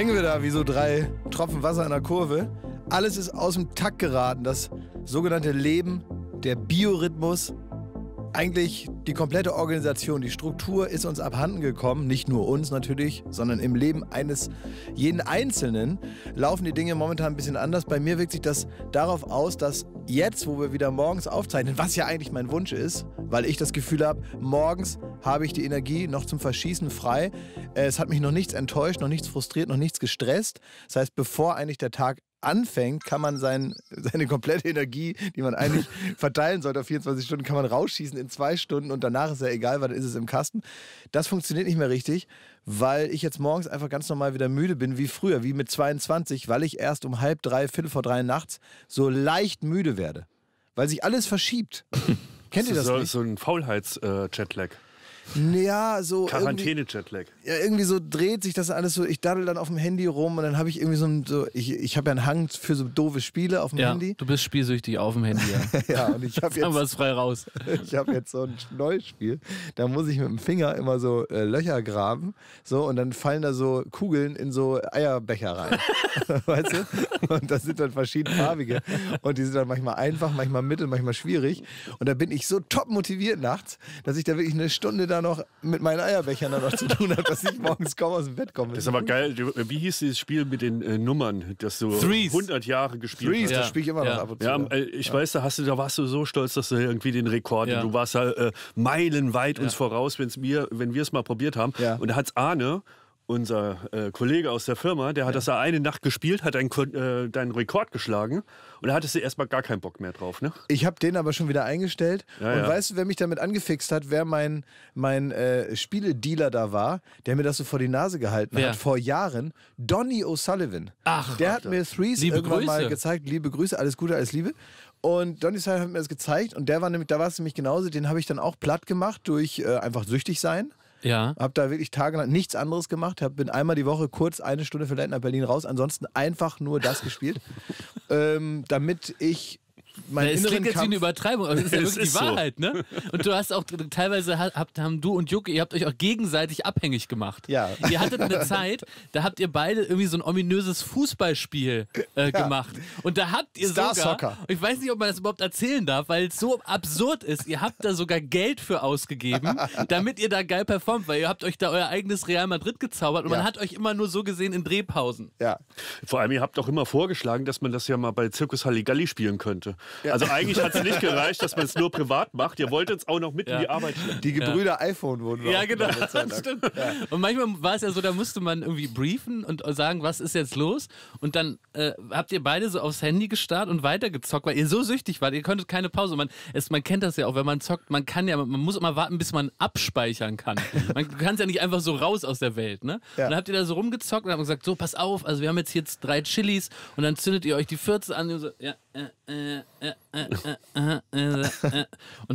hängen wir da wie so drei Tropfen Wasser in der Kurve. Alles ist aus dem Takt geraten. Das sogenannte Leben, der Biorhythmus, eigentlich die komplette Organisation, die Struktur ist uns abhanden gekommen. Nicht nur uns natürlich, sondern im Leben eines jeden Einzelnen laufen die Dinge momentan ein bisschen anders. Bei mir wirkt sich das darauf aus, dass jetzt, wo wir wieder morgens aufzeichnen, was ja eigentlich mein Wunsch ist, weil ich das Gefühl habe, morgens habe ich die Energie noch zum Verschießen frei. Es hat mich noch nichts enttäuscht, noch nichts frustriert, noch nichts gestresst. Das heißt, bevor eigentlich der Tag anfängt, kann man sein, seine komplette Energie, die man eigentlich verteilen sollte auf 24 Stunden, kann man rausschießen in zwei Stunden und danach ist ja egal, weil dann ist es im Kasten. Das funktioniert nicht mehr richtig, weil ich jetzt morgens einfach ganz normal wieder müde bin, wie früher, wie mit 22, weil ich erst um halb drei, viertel vor drei nachts so leicht müde werde. Weil sich alles verschiebt. Kennt ihr das so, nicht? so ein Faulheits-Jetlag. Ja, so. Quarantäne-Jetlag. ja, irgendwie so dreht sich das alles so. Ich daddel dann auf dem Handy rum und dann habe ich irgendwie so ein. So, ich ich habe ja einen Hang für so doofe Spiele auf dem Ja, Handy. du bist spielsüchtig auf dem Handy. Ja. Ja, und ich habe Aber jetzt, es frei raus. ich hab jetzt so ein neues Spiel. Da muss ich mit dem Finger immer so äh, Löcher graben. So, und dann fallen da so Kugeln in so Eierbecher rein. weißt du? Und das sind dann verschiedenfarbige. Und die sind dann manchmal einfach, manchmal mittel, manchmal schwierig. Und da bin ich so top motiviert nachts, dass ich da wirklich eine Stunde da noch mit meinen Eierbechern da noch zu tun habe, dass ich morgens kaum aus dem Bett komme. Das ist aber geil. Wie hieß dieses Spiel mit den äh, Nummern, das du Threes. 100 Jahre gespielt Threes, hast? Ja. das spiele ich immer noch Ja. ab und zu. Ja, äh, ich weiß, da, hast du, da warst du so stolz, dass du irgendwie den Rekord, Ja. du warst ja äh, meilenweit uns voraus, wenn's mir, wenn wir es mal probiert haben. Ja. Und da hat's Arne, unser äh, Kollege aus der Firma, der hat das da eine Nacht gespielt, hat einen, äh, deinen Rekord geschlagen und da hattest du erstmal gar keinen Bock mehr drauf, ne? Ich habe den aber schon wieder eingestellt. Ja, und ja. weißt du, wer mich damit angefixt hat, wer mein, mein äh, Spieledealer da war, der mir das so vor die Nase gehalten Wer? hat vor Jahren? Donny O'Sullivan. Ach, Der hat mir Threes Liebe irgendwann mal Grüße. gezeigt. Liebe Grüße, alles Gute, alles Liebe. Und Donny O'Sullivan hat mir das gezeigt und der war nämlich, da war es nämlich genauso, den habe ich dann auch platt gemacht durch äh, einfach süchtig sein. Ja. Hab da wirklich tagelang nichts anderes gemacht. Hab, bin einmal die Woche kurz eine Stunde Late nach Berlin raus. Ansonsten einfach nur das gespielt. ähm, damit ich es inneren klingt jetzt wie eine Kampf... Übertreibung, aber das ist ja wirklich ist die so. Wahrheit, ne? Und du hast auch teilweise ha- habt, haben du und Jucke, ihr habt euch auch gegenseitig abhängig gemacht. Ja. Ihr hattet eine Zeit, da habt ihr beide irgendwie so ein ominöses Fußballspiel äh, gemacht. Und da habt ihr Star sogar, Soccer. ich weiß nicht, ob man das überhaupt erzählen darf, weil es so absurd ist. Ihr habt da sogar Geld für ausgegeben, damit ihr da geil performt, weil ihr habt euch da euer eigenes Real Madrid gezaubert und Ja. man hat euch immer nur so gesehen in Drehpausen. Ja. Vor allem, ihr habt doch immer vorgeschlagen, dass man das ja mal bei Zirkus Halligalli spielen könnte. Also eigentlich hat es nicht gereicht, dass man es nur privat macht. Ihr wolltet es auch noch mit Ja. in die Arbeit stellen. Die Gebrüder iPhone wurden wir Ja, genau. Stimmt. Und manchmal war es ja so, da musste man irgendwie briefen und sagen, was ist jetzt los? Und dann äh, habt ihr beide so aufs Handy gestarrt und weitergezockt, weil ihr so süchtig wart. Ihr konntet keine Pause. Man, es, man kennt das ja auch, wenn man zockt, man kann ja, man muss immer warten, bis man abspeichern kann. Man kann es ja nicht einfach so raus aus der Welt, ne? Ja. Und dann habt ihr da so rumgezockt und habt gesagt, so, pass auf, also wir haben jetzt hier drei Chilis und dann zündet ihr euch die 14 an und so, ja, Und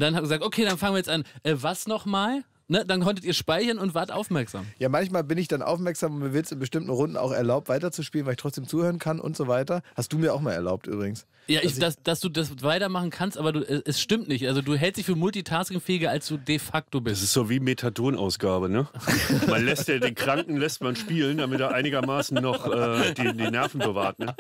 dann habt ihr gesagt, okay, dann fangen wir jetzt an. Äh, was nochmal? Ne, dann konntet ihr speichern und wart aufmerksam. Ja, manchmal bin ich dann aufmerksam und mir wird es in bestimmten Runden auch erlaubt, weiterzuspielen, weil ich trotzdem zuhören kann und so weiter. Hast du mir auch mal erlaubt übrigens. Ja, ich, dass, dass du das weitermachen kannst, aber du, es es stimmt nicht. Also du hältst dich für multitaskingfähiger, als du de facto Das bist. ist so wie Methadonausgabe, ne? Man lässt ja den Kranken lässt man spielen, damit er einigermaßen noch äh, die, die Nerven bewahrt, ne?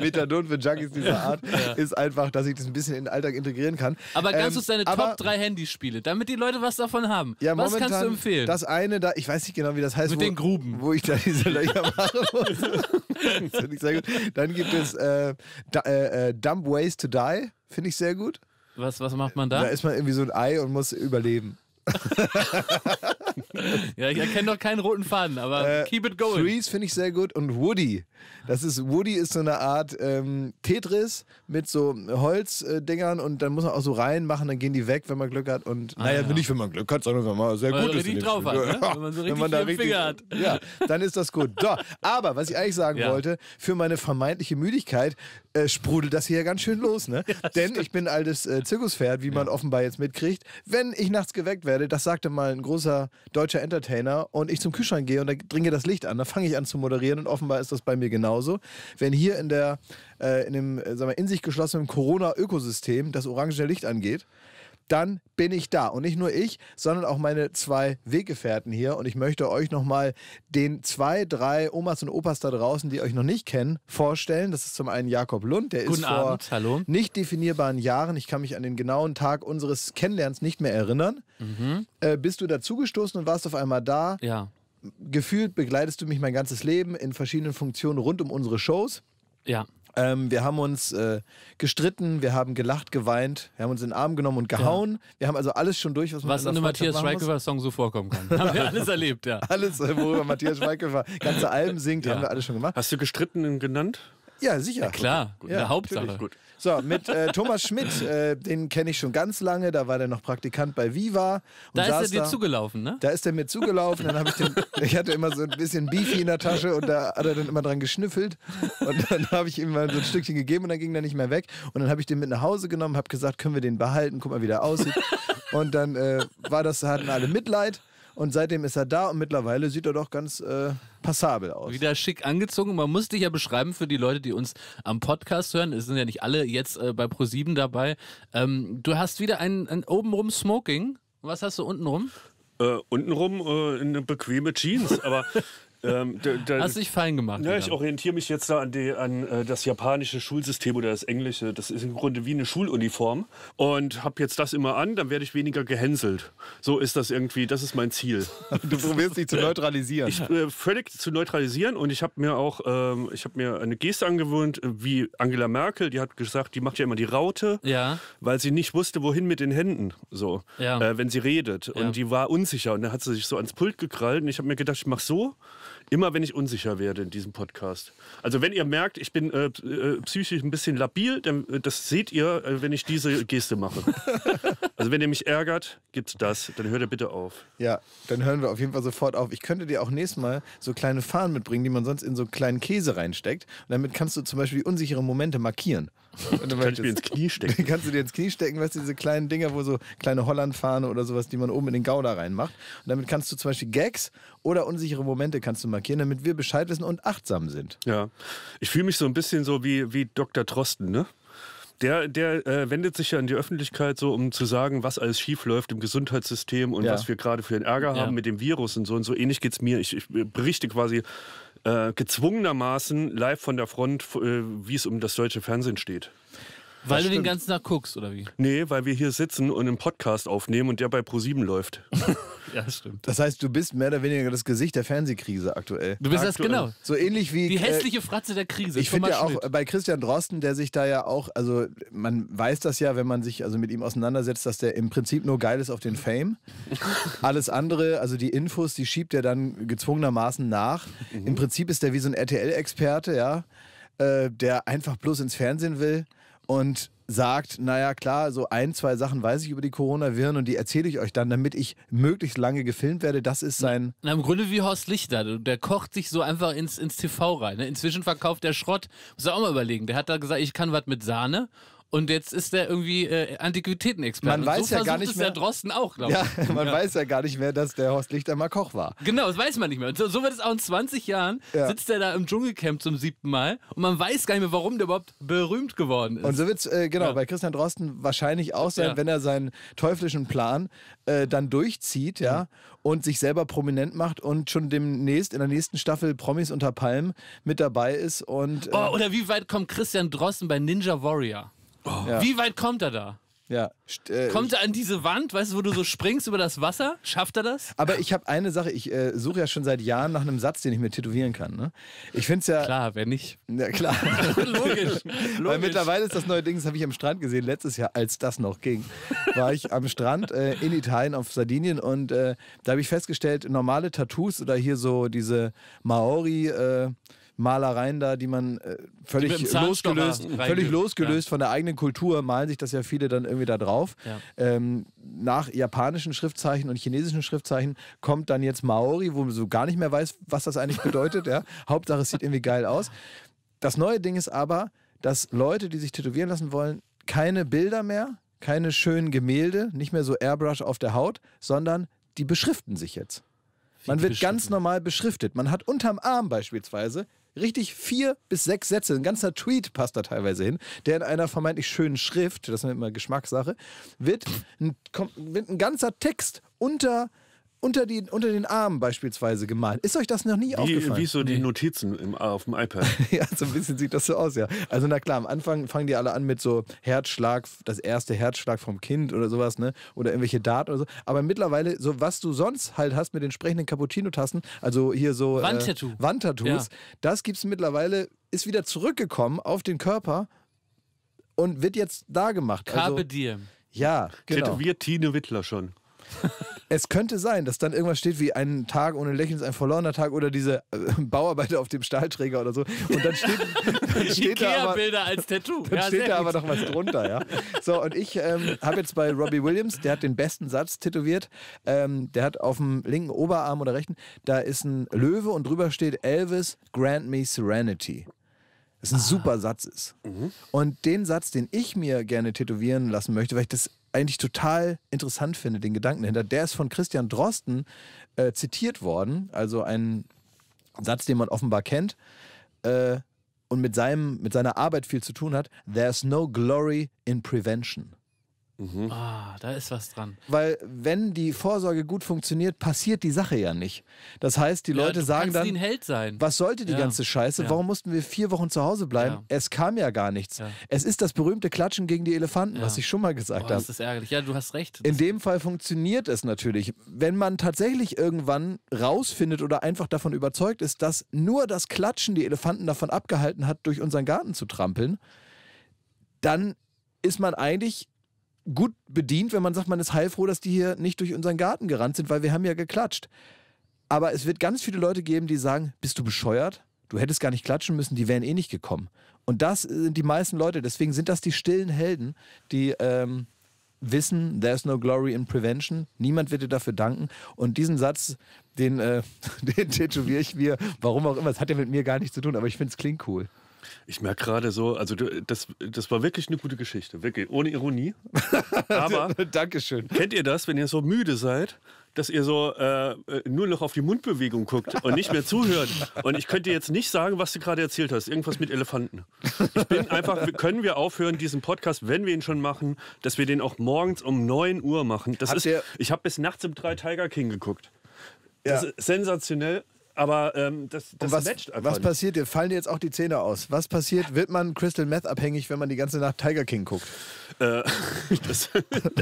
Methadon für Junkies dieser Art ist einfach, dass ich das ein bisschen in den Alltag integrieren kann. Aber ganz Ähm, kurz deine aber- Top 3 Handyspiele, damit die Leute was davon haben. Ja, was kannst du empfehlen? Das eine da, ich weiß nicht genau, wie das heißt. Mit wo, den Gruben. Wo ich da diese Löcher machen muss. das finde ich sehr gut. Dann gibt es äh, da, äh, äh, Dumb Ways to Die, finde ich sehr gut. was, was macht man Da da? ist man irgendwie so ein Ei und muss überleben. Ja, ich erkenne doch keinen roten Faden, aber Äh, keep it going. Threes finde ich sehr gut und Woody. Das ist Woody ist so eine Art ähm, Tetris mit so Holzdingern und dann muss man auch so reinmachen, dann gehen die weg, wenn man Glück hat und naja, Ah, ja. nicht wenn man Glück hat, sondern wenn man sehr Weil gut man ist. richtig drauf hat, ne? Wenn man so richtig da viel im Finger hat. Ja, dann ist das gut. So, aber was ich eigentlich sagen Ja. wollte, für meine vermeintliche Müdigkeit äh, sprudelt das hier ja ganz schön los, ne? Denn ich bin altes äh, Zirkuspferd, wie man offenbar jetzt mitkriegt. Wenn ich nachts geweckt werde, das sagte mal ein großer deutscher Entertainer und ich zum Kühlschrank gehe und da dringe das Licht an, dann fange ich an zu moderieren und offenbar ist das bei mir genauso. Wenn hier in der äh, in dem äh, sagen wir, in sich geschlossenen Corona-Ökosystem das orange Licht angeht, dann bin ich da. Und nicht nur ich, sondern auch meine zwei Weggefährten hier. Und ich möchte euch nochmal den zwei, drei Omas und Opas da draußen, die euch noch nicht kennen, vorstellen. Das ist zum einen Jakob Lund, der Guten ist vor Abend, hallo. nicht definierbaren Jahren, ich kann mich an den genauen Tag unseres Kennenlernens nicht mehr erinnern, äh, bist du dazugestoßen und warst auf einmal da. Ja, Gefühlt begleitest du mich mein ganzes Leben in verschiedenen Funktionen rund um unsere Shows. ja. Ähm, wir haben uns äh, gestritten, wir haben gelacht, geweint, wir haben uns in den Arm genommen und gehauen. Wir haben also alles schon durch, was man Was in einem Matthias. Schweighöfer-Song so vorkommen kann. Haben wir alles erlebt, ja. Alles, äh, worüber Matthias Schweighöfer ganze Alben singt, Ja. haben wir alles schon gemacht. Hast du gestritten genannt? Ja, sicher. Klar, Ja, eine Hauptsache. Gut. So, mit äh, Thomas Schmidt, äh, den kenne ich schon ganz lange, da war der noch Praktikant bei Viva. Und Da ist er dir da. zugelaufen, ne? Da ist er mir zugelaufen, dann habe ich den, ich hatte immer so ein bisschen Beefy in der Tasche und da hat er dann immer dran geschnüffelt und dann habe ich ihm mal so ein Stückchen gegeben und dann ging er nicht mehr weg und dann habe ich den mit nach Hause genommen, habe gesagt, können wir den behalten, guck mal, wie der aussieht und dann äh, war das, hatten alle Mitleid und seitdem ist er da und mittlerweile sieht er doch ganz äh, passabel aus. Wieder schick angezogen. Man muss dich ja beschreiben für die Leute, die uns am Podcast hören. Es sind ja nicht alle jetzt äh, bei Pro7 dabei. Ähm, du hast wieder ein, ein obenrum Smoking. Was hast du untenrum? Äh, untenrum äh, eine bequeme Jeans, aber ähm, da, da, Hast dich fein gemacht. ja, ich orientiere mich jetzt da an, die, an äh, das japanische Schulsystem oder das englische. Das ist im Grunde wie eine Schuluniform. Und habe jetzt das immer an, dann werde ich weniger gehänselt. So ist das irgendwie, das ist mein Ziel. Du probierst dich zu neutralisieren. Ich, äh, völlig zu neutralisieren und ich habe mir auch ähm, ich habe mir eine Geste angewöhnt, äh, wie Angela Merkel, die hat gesagt, die macht ja immer die Raute, Ja. weil sie nicht wusste, wohin mit den Händen, so, Ja. äh, wenn sie redet. Und Ja. die war unsicher und dann hat sie sich so ans Pult gekrallt und ich habe mir gedacht, ich mache so, immer wenn ich unsicher werde in diesem Podcast. Also wenn ihr merkt, ich bin äh, äh, psychisch ein bisschen labil, dann äh, das seht ihr, äh, wenn ich diese Geste mache. also wenn ihr mich ärgert, gibt's das, dann hört ihr bitte auf. Ja, dann hören wir auf jeden Fall sofort auf. Ich könnte dir auch nächstes Mal so kleine Fahnen mitbringen, die man sonst in so kleinen Käse reinsteckt. Und damit kannst du zum Beispiel die unsicheren Momente markieren. Wenn du Kann ich mir ins. Knie stecken. Dann kannst du dir ins Knie stecken, weißt du, diese kleinen Dinger, wo so kleine Hollandfahne oder sowas, die man oben in den Gouda reinmacht. Und damit kannst du zum Beispiel Gags oder unsichere Momente kannst du markieren, damit wir Bescheid wissen und achtsam sind. Ja, ich fühle mich so ein bisschen so wie, wie Dr. Trosten, ne? Der, der äh, wendet sich ja in die Öffentlichkeit so, um zu sagen, was alles schief läuft im Gesundheitssystem und Ja. was wir gerade für einen Ärger Ja. haben mit dem Virus und so. Und so ähnlich geht es mir. Ich, ich berichte quasi äh, gezwungenermaßen live von der Front, äh, wie es um das deutsche Fernsehen steht. Weil du den ganzen Tag guckst, oder wie? Nee, weil wir hier sitzen und einen Podcast aufnehmen und der bei ProSieben läuft. Ja, das stimmt. Das heißt, du bist mehr oder weniger das Gesicht der Fernsehkrise aktuell. Du bist das Aktuell. genau. So ähnlich wie Die äh, hässliche Fratze der Krise. Ich finde ja auch bei Christian Drosten, der sich da ja auch, also man weiß das ja, wenn man sich also mit ihm auseinandersetzt, dass der im Prinzip nur geil ist auf den Fame. Alles andere, also die Infos, die schiebt er dann gezwungenermaßen nach. Im Prinzip ist der wie so ein RTL-Experte, ja, äh, der einfach bloß ins Fernsehen will und sagt, naja klar, so ein, zwei Sachen weiß ich über die Coronaviren und die erzähle ich euch dann, damit ich möglichst lange gefilmt werde. Das ist sein... Na, Im Grunde wie Horst Lichter. Der kocht sich so einfach ins, ins TV rein. Ne? Inzwischen verkauft der Schrott. Muss er auch mal überlegen. Der hat da gesagt, ich kann was mit Sahne. Und jetzt ist der irgendwie äh, Antiquitätenexperte. Man Und weiß so ja gar nicht mehr- der Drosten auch, glaube ich. Ja, man weiß ja gar nicht mehr, dass der Horst Lichter mal Koch war. Genau, das weiß man nicht mehr. Und so, so wird es auch in 20 Jahren. Ja. Sitzt er da im Dschungelcamp zum siebten Mal und man weiß gar nicht mehr, warum der überhaupt berühmt geworden ist. Und so wird es, äh, genau, Ja. bei Christian Drosten wahrscheinlich auch sein, Ja. wenn er seinen teuflischen Plan äh, dann durchzieht, ja, und sich selber prominent macht und schon demnächst in der nächsten Staffel Promis unter Palmen mit dabei ist und äh, oh, oder wie weit kommt Christian Drosten bei Ninja Warrior? Ja. Wie weit kommt er da? ja. st- Äh, Kommt er an diese Wand, weißt du, wo du so springst über das Wasser? Schafft er das? aber ich habe eine Sache, ich äh, suche ja schon seit Jahren nach einem Satz, den ich mir tätowieren kann. Ne? Ich finde es ja, Klar, wer nicht? ja klar, Logisch. Weil mittlerweile ist das neue Ding, das habe ich am Strand gesehen, letztes Jahr, als das noch ging, war ich am Strand äh, in Italien auf Sardinien und äh, da habe ich festgestellt, normale Tattoos oder hier so diese Maori äh, Malereien da, die man äh, völlig Zahnstocher losgelöst, völlig losgelöst von der eigenen Kultur malen sich das ja viele dann irgendwie da drauf. Ja. Ähm, nach japanischen Schriftzeichen und chinesischen Schriftzeichen kommt dann jetzt Maori, wo man so gar nicht mehr weiß, was das eigentlich bedeutet. ja. Hauptsache es sieht irgendwie geil aus. Das neue Ding ist aber, dass Leute, die sich tätowieren lassen wollen, keine Bilder mehr, keine schönen Gemälde, nicht mehr so Airbrush auf der Haut, sondern die beschriften sich jetzt. Man wird ganz normal beschriftet. Man hat unterm Arm beispielsweise richtig vier bis sechs Sätze. Ein ganzer Tweet passt da teilweise hin, der in einer vermeintlich schönen Schrift, das ist immer Geschmackssache, wird ein, kommt, wird ein ganzer Text unter, unter, die, unter den Armen beispielsweise gemalt. Ist euch das noch nie Wie, aufgefallen? wie so die Notizen im, auf dem iPad. Ja, so ein bisschen sieht das so aus, ja. Also na klar, am Anfang fangen die alle an mit so Herzschlag, das erste Herzschlag vom Kind oder sowas, ne? Oder irgendwelche Daten oder so. Aber mittlerweile, so was du sonst halt hast mit den entsprechenden Cappuccino-Tassen, also hier so äh, Wandtattoo. Wandtattoos, Ja. das gibt's mittlerweile, ist wieder zurückgekommen auf den Körper und wird jetzt da gemacht. Carpe Also, diem. ja, genau. Tätowiert Tine Wittler schon. Es könnte sein, dass dann irgendwas steht wie ein Tag ohne Lächeln ist ein verlorener Tag oder diese äh, Bauarbeiter auf dem Stahlträger oder so. Und dann steht, dann steht da aber, Ikea-Bilder als Tattoo. dann ja, steht da aber noch was drunter, ja. So, und ich ähm, habe jetzt bei Robbie Williams, der hat den besten Satz tätowiert. Ähm, der hat auf dem linken Oberarm oder rechten, da ist ein Löwe und drüber steht Elvis, grant me serenity. Das ein super Satz ist. Und den Satz, den ich mir gerne tätowieren lassen möchte, weil ich das eigentlich total interessant finde, den Gedanken dahinter, der ist von Christian Drosten äh, zitiert worden. Also ein Satz, den man offenbar kennt äh, und mit, seinem, mit seiner Arbeit viel zu tun hat. There's no glory in prevention. Ah, da ist was dran. Weil wenn die Vorsorge gut funktioniert, passiert die Sache ja nicht. Das heißt, die Ja, Leute sagen wie ein dann, Held sein. was sollte die Ja. ganze Scheiße? Ja. Warum mussten wir vier Wochen zu Hause bleiben? Es kam ja gar nichts. Es ist das berühmte Klatschen gegen die Elefanten, was ich schon mal gesagt habe. das ist ärgerlich. Ja, du hast recht. In dem Fall funktioniert es natürlich. Wenn man tatsächlich irgendwann rausfindet oder einfach davon überzeugt ist, dass nur das Klatschen die Elefanten davon abgehalten hat, durch unseren Garten zu trampeln, dann ist man eigentlich gut bedient, wenn man sagt, man ist heilfroh, dass die hier nicht durch unseren Garten gerannt sind, weil wir haben ja geklatscht. Aber es wird ganz viele Leute geben, die sagen, bist du bescheuert? Du hättest gar nicht klatschen müssen, die wären eh nicht gekommen. Und das sind die meisten Leute. Deswegen sind das die stillen Helden, die ähm, wissen, there's no glory in prevention. Niemand wird dir dafür danken. Und diesen Satz, den, äh, den tätowiere ich mir, warum auch immer. Es hat ja mit mir gar nichts zu tun, aber ich finde es klingt cool. Ich merke gerade so, also das, das war wirklich eine gute Geschichte, wirklich, ohne Ironie. Aber Dankeschön. kennt ihr das, wenn ihr so müde seid, dass ihr so äh, äh, nur noch auf die Mundbewegung guckt und nicht mehr zuhört? Und ich könnte jetzt nicht sagen, was du gerade erzählt hast, irgendwas mit Elefanten. Ich bin einfach, können wir aufhören, diesen Podcast, wenn wir ihn schon machen, dass wir den auch morgens um 9 Uhr machen. Das Habt ist, ich habe bis nachts um drei Tiger King geguckt. Das Ja. ist sensationell, aber ähm, das, das was, matcht einfach was nicht. passiert dir? Fallen dir jetzt auch die Zähne aus? Was passiert? Wird man Crystal Meth abhängig, wenn man die ganze Nacht Tiger King guckt? Äh, das,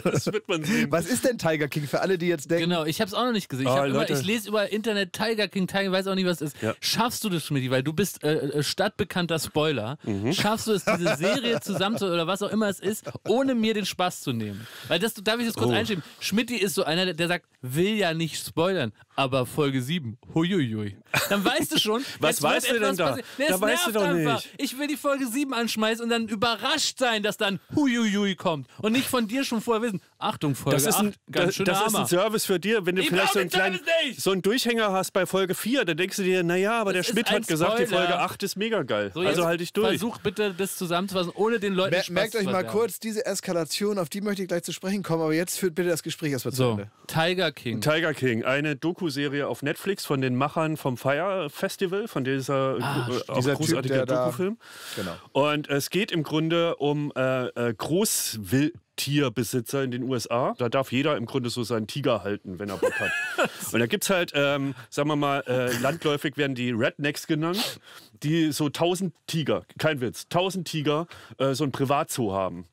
das wird man sehen. Was ist denn Tiger King für alle, die jetzt denken? Genau, ich habe es auch noch nicht gesehen. Ich, hab immer, ich lese über Internet Tiger King, Tiger, weiß auch nicht, was es ist. Ja. Schaffst du das, Schmidt, weil du bist äh, äh, stadtbekannter Spoiler. Mhm. Schaffst du es, diese Serie zusammenzuholen oder was auch immer es ist, ohne mir den Spaß zu nehmen? Weil das, darf ich das kurz Oh. einschieben? Schmidt ist so einer, der- der sagt, will ja nicht spoilern, aber Folge 7, huiuiui. gooey. Dann weißt du schon, Was weißt du denn da? Nee, Da weißt du doch einfach. nicht. Ich will die Folge 7 anschmeißen und dann überrascht sein, dass dann huiuiui kommt. Und nicht von dir schon vorher wissen, Achtung, Folge Das ist, ein, 8, ganz das, schön das ist ein. Service für dir, wenn du Ich vielleicht so einen, kleinen, so einen Durchhänger hast bei Folge 4, dann denkst du dir, naja, aber der Das ist Schmidt hat gesagt, die Spoiler. Folge 8 ist mega geil. So, also halte ich durch. Versuch bitte, das zusammenzufassen, ohne den Leuten Mer Spaß merkt zu euch mal kurz diese Eskalation, auf die möchte ich gleich zu sprechen kommen, aber jetzt führt bitte das Gespräch erstmal zu So, Ende. Tiger King. Tiger King, eine Doku-Serie auf Netflix von den Machern vom Fire Festival, von dieser, Ah, äh, dieser großartiger Dokufilm. Genau. Und es geht im Grunde um äh, äh, Großwildtierbesitzer in den USA. Da darf jeder im Grunde so seinen Tiger halten, wenn er Bock hat. Und da gibt es halt, ähm, sagen wir mal, äh, landläufig werden die Rednecks genannt, die so 1000 Tiger, kein Witz, 1000 Tiger äh, so ein Privatzoo haben.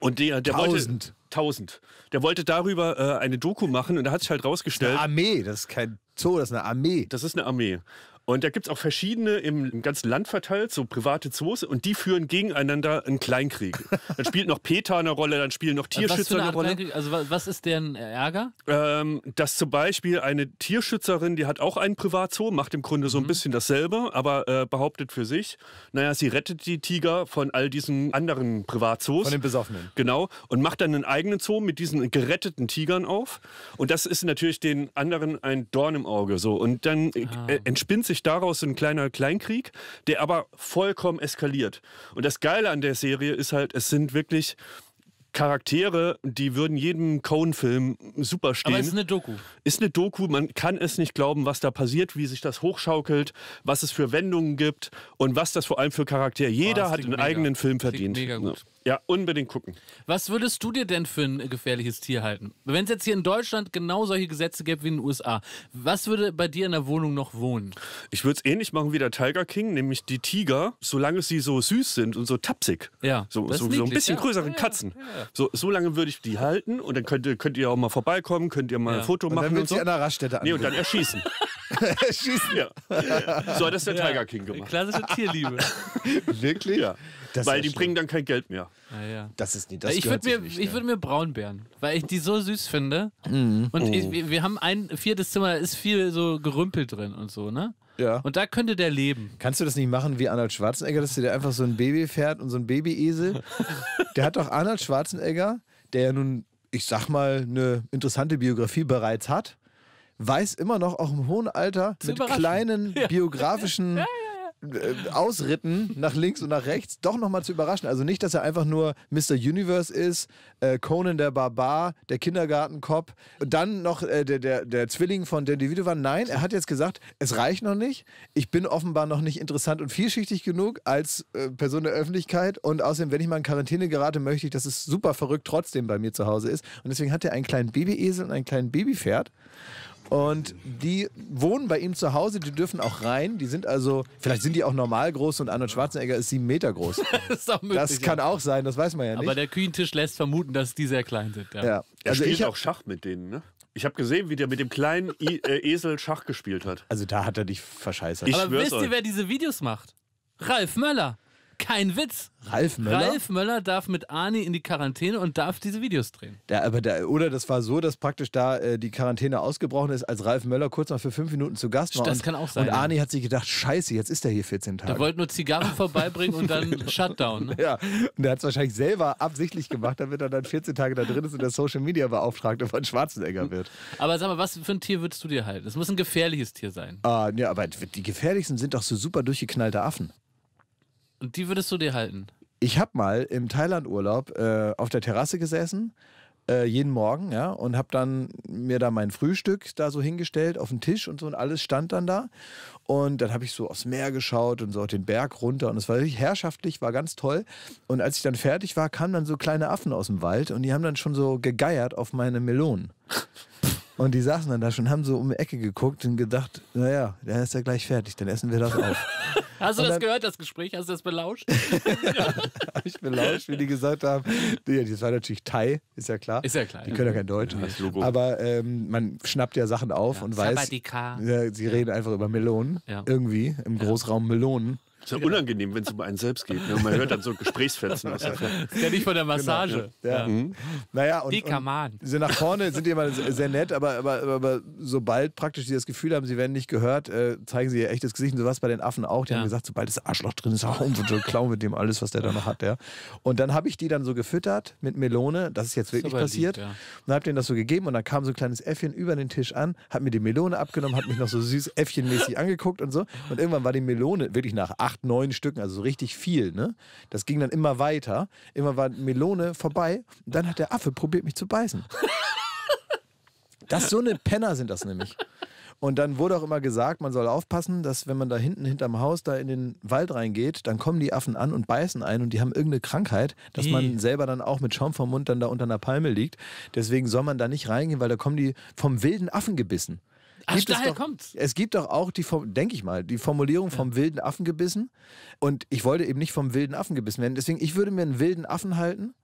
Und der, der wollte. 1000? 1000. Der wollte darüber äh, eine Doku machen und da hat sich halt rausgestellt, Eine Armee, das ist kein Zoo, das ist eine Armee. das ist eine Armee. Und da gibt es auch verschiedene im, im ganzen Land verteilt, so private Zoos, und die führen gegeneinander einen Kleinkrieg. Dann spielt noch PETA eine Rolle, dann spielen noch was für Tierschützer eine eine Rolle. Kleinkrieg? Also wa- was ist deren Ärger? Ähm, dass zum Beispiel eine Tierschützerin, die hat auch einen Privatzoo, macht im Grunde so Mhm. ein bisschen dasselbe, aber äh, behauptet für sich, naja, sie rettet die Tiger von all diesen anderen Privatzoos. Von den Besoffenen. Genau. Und macht dann einen eigenen Zoo mit diesen geretteten Tigern auf. Und das ist natürlich den anderen ein Dorn im Auge. So. Und dann Ah. äh, entspinnt sich daraus ein kleiner Kleinkrieg, der aber vollkommen eskaliert. Und das Geile an der Serie ist halt, es sind wirklich Charaktere, die würden jedem Coen-Film super stehen. Aber es ist eine Doku. Ist eine Doku, man kann es nicht glauben, was da passiert, wie sich das hochschaukelt, was es für Wendungen gibt und was das vor allem für Charaktere. Jeder das hat einen mega. eigenen Film verdient. mega gut. Ja, unbedingt gucken. Was würdest du dir denn für ein gefährliches Tier halten? Wenn es jetzt hier in Deutschland genau solche Gesetze gäbe wie in den USA, was würde bei dir in der Wohnung noch wohnen? Ich würde es ähnlich machen wie der Tiger King, nämlich die Tiger, solange sie so süß sind und so tapsig. Ja, So, das so, ist so ein bisschen ja. größere Ja, ja, Katzen. ja, ja. So, so lange würde ich die halten und dann könnt ihr, könnt ihr auch mal vorbeikommen, könnt ihr mal Ja. ein Foto Und machen dann und wird so. an der Raststätte Nee, und dann angucken. erschießen. Schießen. ja. So hat das der Tiger King gemacht. Klassische Tierliebe. Wirklich? Ja. Das Weil ja die schlimm. bringen dann kein Geld mehr. Ja, ja. Das ist nicht das ich würde mir, nicht, ich würd mir Braunbären, weil ich die so süß finde. Mhm. Und Oh. ich, wir, wir haben ein viertes Zimmer, da ist viel so Gerümpel drin und so, ne? Ja. Und da könnte der leben. Kannst du das nicht machen wie Arnold Schwarzenegger, dass du dir einfach so ein Baby fährt und so ein Babyesel? der hat doch Arnold Schwarzenegger, der ja nun, ich sag mal, eine interessante Biografie bereits hat, weiß immer noch auch im hohen Alter mit kleinen biografischen äh, Ausritten nach links und nach rechts doch nochmal zu überraschen. Also nicht, dass er einfach nur Mr. Universe ist, äh, Conan der Barbar, der Kindergartenkopf, dann noch äh, der, der, der Zwilling von Danny DeVito. Nein, er hat jetzt gesagt, es reicht noch nicht. Ich bin offenbar noch nicht interessant und vielschichtig genug als äh, Person der Öffentlichkeit. Und außerdem, wenn ich mal in Quarantäne gerate, möchte ich, dass es super verrückt trotzdem bei mir zu Hause ist. Und deswegen hat er einen kleinen Babyesel und einen kleinen Babypferd. Und die wohnen bei ihm zu Hause, die dürfen auch rein. Die sind also, vielleicht sind die auch normal groß und Arnold Schwarzenegger ist sieben Meter groß. Das ist auch möglich. Das kann ja. auch sein, das weiß man ja nicht. Aber der Küchentisch lässt vermuten, dass die sehr klein sind. Ja. ja. Er Also, spielt ich auch Schach mit denen, ne? Ich habe gesehen, wie der mit dem kleinen I äh, Esel Schach gespielt hat. also da hat er dich verscheißert. Ich Aber wisst ihr, wer diese Videos macht? Ralf Möller. Kein Witz. Ralf Möller? Ralf Möller darf mit Arni in die Quarantäne und darf diese Videos drehen. Der, aber der, oder das war so, dass praktisch da äh, die Quarantäne ausgebrochen ist, als Ralf Möller kurz mal für fünf Minuten zu Gast war. Das und, kann auch sein, Und ja. Arni hat sich gedacht, scheiße, jetzt ist er hier 14 Tage. Der wollte nur Zigarren vorbeibringen und dann Shutdown. Ne? ja, und der hat es wahrscheinlich selber absichtlich gemacht, damit er dann 14 Tage da drin ist und der Social Media Beauftragte von Schwarzenegger wird. Aber sag mal, was für ein Tier würdest du dir halten? Es muss ein gefährliches Tier sein. Ah, ja, aber die gefährlichsten sind doch so super durchgeknallte Affen. Und die würdest du dir halten? Ich habe mal im Thailand-Urlaub äh, auf der Terrasse gesessen, äh, jeden Morgen, ja, und habe dann mir da mein Frühstück da so hingestellt auf den Tisch und so und alles stand dann da. Und dann habe ich so aufs Meer geschaut und so auf den Berg runter und es war richtig herrschaftlich, war ganz toll. Und als ich dann fertig war, kamen dann so kleine Affen aus dem Wald und die haben dann schon so gegeiert auf meine Melonen. Und die saßen dann da schon, haben so um die Ecke geguckt und gedacht, naja, der ist ja gleich fertig, dann essen wir das auf. Hast du Und das dann- gehört, das Gespräch? Hast du das belauscht? Hab ich belauscht, wie die gesagt haben. Ja, das war natürlich Thai, ist ja klar. Ist ja klar, Die ja. können ja kein Deutsch. Logo. Aber ähm, man schnappt ja Sachen auf und weiß. Sabadika. Ja, sie reden einfach über Melonen. Ja. Irgendwie im Großraum Melonen. Ist ja unangenehm, wenn es um einen selbst geht. Ne? Man hört dann so Gesprächsfetzen aus der. Das kenne ich von der Massage. Ja. Naja, und, Die Kaman. und sie nach vorne sind immer sehr, nett, aber, aber, aber, aber sobald praktisch sie das Gefühl haben, sie werden nicht gehört, äh, zeigen sie ihr echtes Gesicht. Und so was bei den Affen auch. Die Ja. haben gesagt, sobald das Arschloch drin ist, hauen wir so klauen mit dem alles, was der da noch hat. Ja. Und dann habe ich die dann so gefüttert mit Melone. Das ist jetzt wirklich lieb, passiert. ja. Und habe denen das so gegeben und dann kam so ein kleines Äffchen über den Tisch an, hat mir die Melone abgenommen, hat mich noch so süß Äffchenmäßig angeguckt und so. Und irgendwann war die Melone wirklich nach acht, neun Stücken, also so richtig viel. Ne? Das ging dann immer weiter. Immer war Melone vorbei und dann hat der Affe probiert, mich zu beißen. Das so eine Penner sind das nämlich. Und dann wurde auch immer gesagt, man soll aufpassen, dass wenn man da hinten hinterm Haus da in den Wald reingeht, dann kommen die Affen an und beißen ein und die haben irgendeine Krankheit, dass man selber dann auch mit Schaum vom Mund dann da unter einer Palme liegt. Deswegen soll man da nicht reingehen, weil da kommen die vom wilden Affen gebissen. Ach, Gibt es daher doch, kommt's. Es gibt doch auch die, denke ich mal, die Formulierung vom wilden Affen gebissen. Und ich wollte eben nicht vom wilden Affen gebissen werden. Deswegen, ich würde mir einen wilden Affen halten,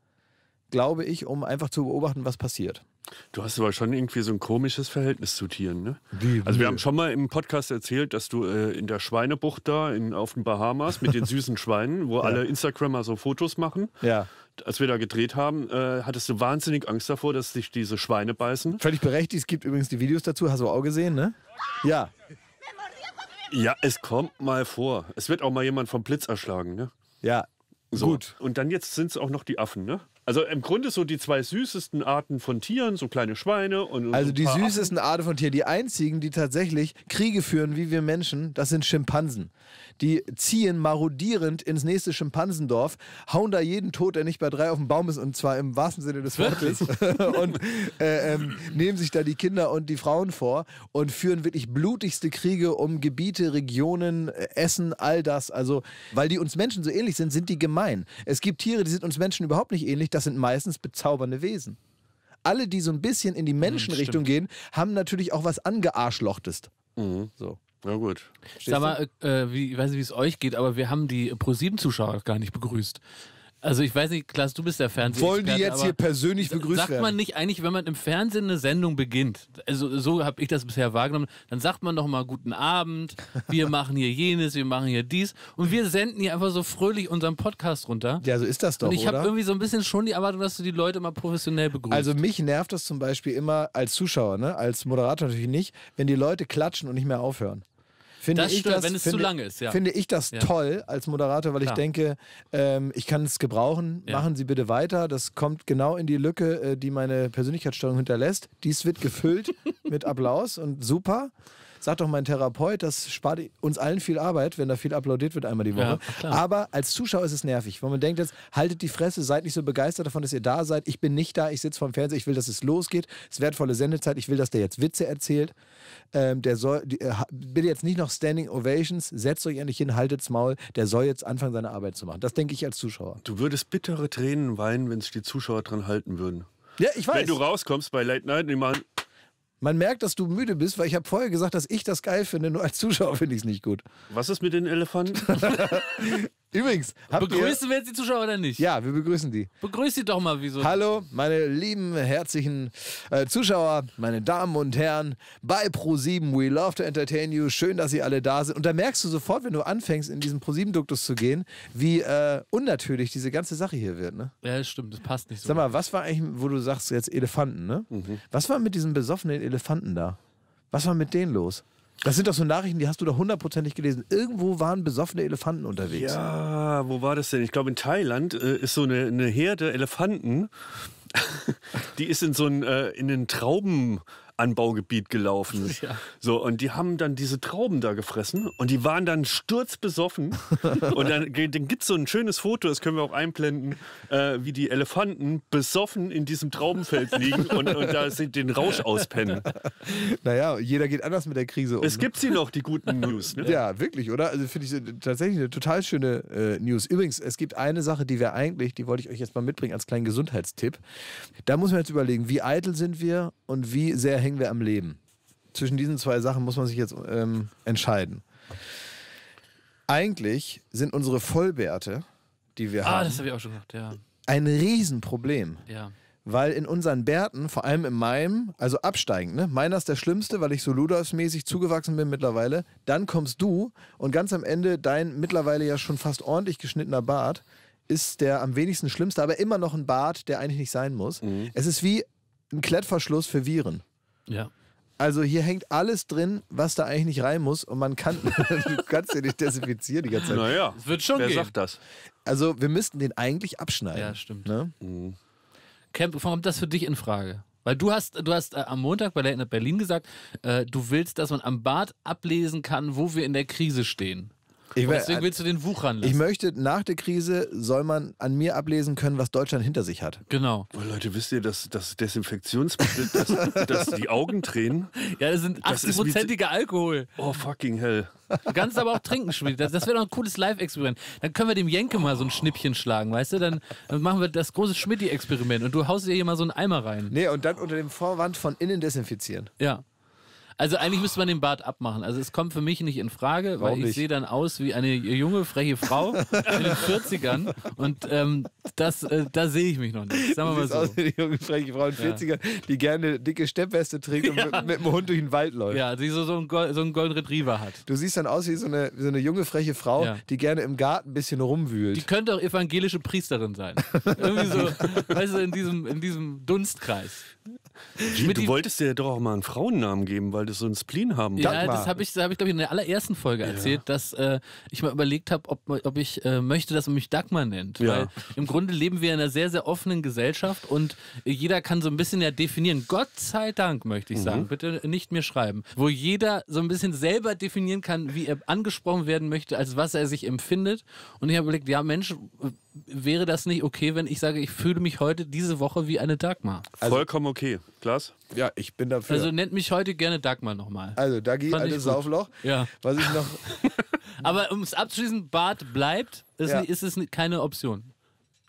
glaube ich, um einfach zu beobachten, was passiert. Du hast aber schon irgendwie so ein komisches Verhältnis zu Tieren, ne? Wie? Also Wie? wir haben schon mal im Podcast erzählt, dass du äh, in der Schweinebucht da in, auf den Bahamas mit den süßen Schweinen, wo alle Instagrammer so Fotos machen, Ja. Als wir da gedreht haben, äh, hattest du wahnsinnig Angst davor, dass sich diese Schweine beißen. Völlig berechtigt. Es gibt übrigens die Videos dazu. Hast du auch gesehen, ne? Ja. Ja, es kommt mal vor. Es wird auch mal jemand vom Blitz erschlagen, ne? Ja. So. Gut. Und dann jetzt sind es auch noch die Affen, ne? Also im Grunde so die zwei süßesten Arten von Tieren, so kleine Schweine und. Also so die süßesten Arten von Tieren, die einzigen, die tatsächlich Kriege führen wie wir Menschen, das sind Schimpansen. Die ziehen marodierend ins nächste Schimpansendorf, hauen da jeden tot, der nicht bei drei auf dem Baum ist, und zwar im wahrsten Sinne des Wortes, und äh, ähm, nehmen sich da die Kinder und die Frauen vor und führen wirklich blutigste Kriege um Gebiete, Regionen, äh, Essen, all das. Also, weil die uns Menschen so ähnlich sind, sind die gemein. Es gibt Tiere, die sind uns Menschen überhaupt nicht ähnlich, das sind meistens bezaubernde Wesen alle, die so ein bisschen in die Menschenrichtung gehen, haben natürlich auch was angearschlochtest. Mhm. So. Na gut. Sag mal, äh, wie, ich weiß nicht, wie es euch geht, aber wir haben die Pro-7-Zuschauer gar nicht begrüßt. Also ich weiß nicht, Klaas, du bist der Fernseher. Wollen die jetzt hier persönlich begrüßt Sagt werden? man nicht eigentlich, wenn man im Fernsehen eine Sendung beginnt, also so habe ich das bisher wahrgenommen, dann sagt man doch mal guten Abend, wir machen hier jenes, wir machen hier dies und wir senden hier einfach so fröhlich unseren Podcast runter. ja, so ist das doch, und ich habe irgendwie so ein bisschen schon die Erwartung, dass du die Leute mal professionell begrüßt. Also mich nervt das zum Beispiel immer als Zuschauer, ne? als Moderator natürlich nicht, wenn die Leute klatschen und nicht mehr aufhören. Finde Das ich stört, das, wenn es zu finde, lange ist, ja. Finde ich das Ja. toll als Moderator, weil ich Klar. denke, ähm, ich kann es gebrauchen. Ja. Machen Sie bitte weiter. Das kommt genau in die Lücke, äh, die meine Persönlichkeitssteuerung hinterlässt. Dies wird gefüllt mit Applaus und super. Sagt doch mein Therapeut, das spart uns allen viel Arbeit, wenn da viel applaudiert wird einmal die Woche. Ja. Aber als Zuschauer ist es nervig, weil man denkt jetzt, haltet die Fresse, seid nicht so begeistert davon, dass ihr da seid. Ich bin nicht da, ich sitze vorm Fernseher, ich will, dass es losgeht. Es ist wertvolle Sendezeit, ich will, dass der jetzt Witze erzählt. Ähm, der soll, die, äh, bitte jetzt nicht noch Standing Ovations, setzt euch endlich hin, haltet's Maul. Der soll jetzt anfangen, seine Arbeit zu machen. Das denke ich als Zuschauer. Du würdest bittere Tränen weinen, wenn sich die Zuschauer dran halten würden. Ja, ich weiß. Wenn du rauskommst bei Late Night und die machen, Man merkt, dass du müde bist, weil ich habe vorher gesagt, dass ich das geil finde, nur als Zuschauer finde ich es nicht gut. was ist mit den Elefanten? Übrigens. Begrüßen wir jetzt die Zuschauer oder nicht? Ja, wir begrüßen die. Begrüß sie doch mal wie so. Hallo, meine lieben, herzlichen äh, Zuschauer, meine Damen und Herren, bei Pro7, we love to entertain you. Schön, dass ihr alle da sind. Und da merkst du sofort, wenn du anfängst, in diesen Pro7-Duktus zu gehen, wie äh, unnatürlich diese ganze Sache hier wird. Ne? Ja, das stimmt, das passt nicht so. Sag mal, was war eigentlich, wo du sagst jetzt Elefanten, ne? Was war mit diesen besoffenen Elefanten da? Was war mit denen los? Das sind doch so Nachrichten, die hast du doch hundertprozentig gelesen. Irgendwo waren besoffene Elefanten unterwegs. Ja, wo war das denn? Ich glaube, in Thailand äh, ist so eine, eine Herde Elefanten, die ist in so ein, äh, in ein Traubenanbaugebiet gelaufen. So, und die haben dann diese Trauben da gefressen und die waren dann sturzbesoffen. und dann, dann gibt es so ein schönes Foto, das können wir auch einblenden, äh, wie die Elefanten besoffen in diesem Traubenfeld liegen und, und da den Rausch auspennen. Naja, jeder geht anders mit der Krise um. Es gibt sie noch, die guten News. Ne? Ja, wirklich, oder? Also finde ich äh, tatsächlich eine total schöne äh, News. Übrigens, es gibt eine Sache, die wir eigentlich, die wollte ich euch jetzt mal mitbringen als kleinen Gesundheitstipp. Da muss man jetzt überlegen, wie eitel sind wir und wie sehr hängen wir am Leben. Zwischen diesen zwei Sachen muss man sich jetzt ähm, entscheiden. Eigentlich sind unsere Vollbärte, die wir ah, haben, das habe ich auch schon gedacht, ja. ein Riesenproblem. ja. Weil in unseren Bärten, vor allem in meinem, also absteigend, ne? meiner ist der schlimmste, weil ich so Ludas-mäßig zugewachsen bin mittlerweile. Dann kommst du und ganz am Ende dein mittlerweile ja schon fast ordentlich geschnittener Bart ist der am wenigsten schlimmste, aber immer noch ein Bart, der eigentlich nicht sein muss. Es ist wie ein Klettverschluss für Viren. Ja. Also hier hängt alles drin, was da eigentlich nicht rein muss und man kann, du kannst den nicht desinfizieren die ganze Zeit. Naja, Es wird schon wer gehen. sagt das? Also wir müssten den eigentlich abschneiden. Ja, stimmt. Ne? Camp, warum kommt das für dich in Frage? Weil du hast, du hast äh, am Montag bei Late Night Berlin gesagt, äh, du willst, dass man am Bart ablesen kann, wo wir in der Krise stehen. Will- deswegen willst du den wuchern lassen. ich möchte, nach der Krise soll man an mir ablesen können, was Deutschland hinter sich hat. genau. Oh, Leute, wisst ihr, dass das Desinfektionsmittel, dass, dass die Augen tränen? Ja, das sind Das ist wie- 80-prozentiger Alkohol. Oh, fucking hell. Du kannst aber auch trinken, Schmidt. Das, das wäre doch ein cooles Live-Experiment. Dann können wir dem Jenke mal so ein Schnippchen schlagen, weißt du? Dann, dann machen wir das große Schmidt-Experiment und du haust dir hier mal so einen Eimer rein. Nee, und dann unter dem Vorwand von innen desinfizieren. Ja. Also eigentlich müsste man den Bart abmachen. Also es kommt für mich nicht in Frage, weil Warum ich nicht? sehe dann aus wie eine junge, freche Frau in den 40ern und ähm, das, äh, da sehe ich mich noch nicht. Sagen wir Du mal so. aus wie eine junge, freche Frau in den 40ern, die gerne eine dicke Steppweste trägt und mit, mit dem Hund durch den Wald läuft. Ja, die so, so, einen Gold, so einen Golden Retriever hat. Du siehst dann aus wie so eine, so eine junge, freche Frau, Ja. die gerne im Garten ein bisschen rumwühlt. Die könnte auch evangelische Priesterin sein. Irgendwie so, weißt du, in diesem, in diesem Dunstkreis. Wie, du wolltest dir doch auch mal einen Frauennamen geben, weil du so einen Spleen haben Ja, Dagmar. das habe ich, das hab ich glaube ich, in der allerersten Folge erzählt, dass äh, ich mal überlegt habe, ob, ob ich äh, möchte, dass man mich Dagmar nennt. Ja. Weil im Grunde leben wir in einer sehr, sehr offenen Gesellschaft und jeder kann so ein bisschen ja definieren. Gott sei Dank, möchte ich sagen. Bitte nicht mir schreiben. Wo jeder so ein bisschen selber definieren kann, wie er angesprochen werden möchte, als was er sich empfindet. Und ich habe überlegt, ja Mensch, wäre das nicht okay, wenn ich sage, ich fühle mich heute diese Woche wie eine Dagmar? Vollkommen okay. Klaas? Ja, ich bin dafür. Also nennt mich heute gerne Dagmar nochmal. Also, Dagi, Fand altes. Saufloch. Ja. Was ich noch. Aber um es abzuschließen, Bart bleibt, ist, Ja. ist es keine Option.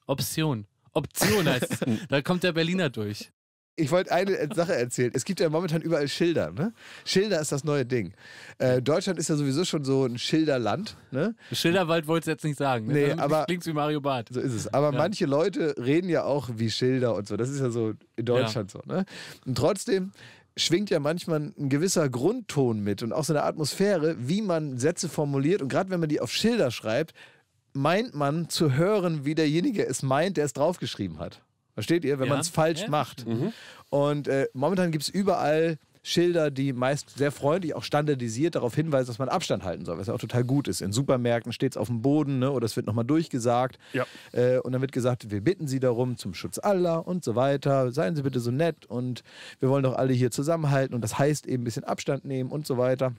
Option. Option heißt es. Da kommt der Berliner durch. Ich wollte eine Sache erzählen. Es gibt ja momentan überall Schilder. Ne? Schilder ist das neue Ding. Äh, Deutschland ist ja sowieso schon so ein Schilderland. Ne? Schilderwald wollte es jetzt nicht sagen. Ne? Nee, Das aber- Klingt wie Mario Barth. So ist es. Aber Ja. manche Leute reden ja auch wie Schilder und so. Das ist ja so in Deutschland so. Ne? Und trotzdem schwingt ja manchmal ein gewisser Grundton mit und auch so eine Atmosphäre, wie man Sätze formuliert. Und gerade wenn man die auf Schilder schreibt, meint man zu hören, wie derjenige es meint, der es draufgeschrieben hat. Versteht ihr? Wenn Ja. man es falsch Ja, macht. Und äh, momentan gibt es überall Schilder, die meist sehr freundlich, auch standardisiert darauf hinweisen, dass man Abstand halten soll, was ja auch total gut ist. In Supermärkten steht es auf dem Boden ne, oder es wird nochmal durchgesagt. Ja. Äh, und dann wird gesagt, wir bitten Sie darum zum Schutz aller und so weiter. Seien Sie bitte so nett und wir wollen doch alle hier zusammenhalten und das heißt eben ein bisschen Abstand nehmen und so weiter.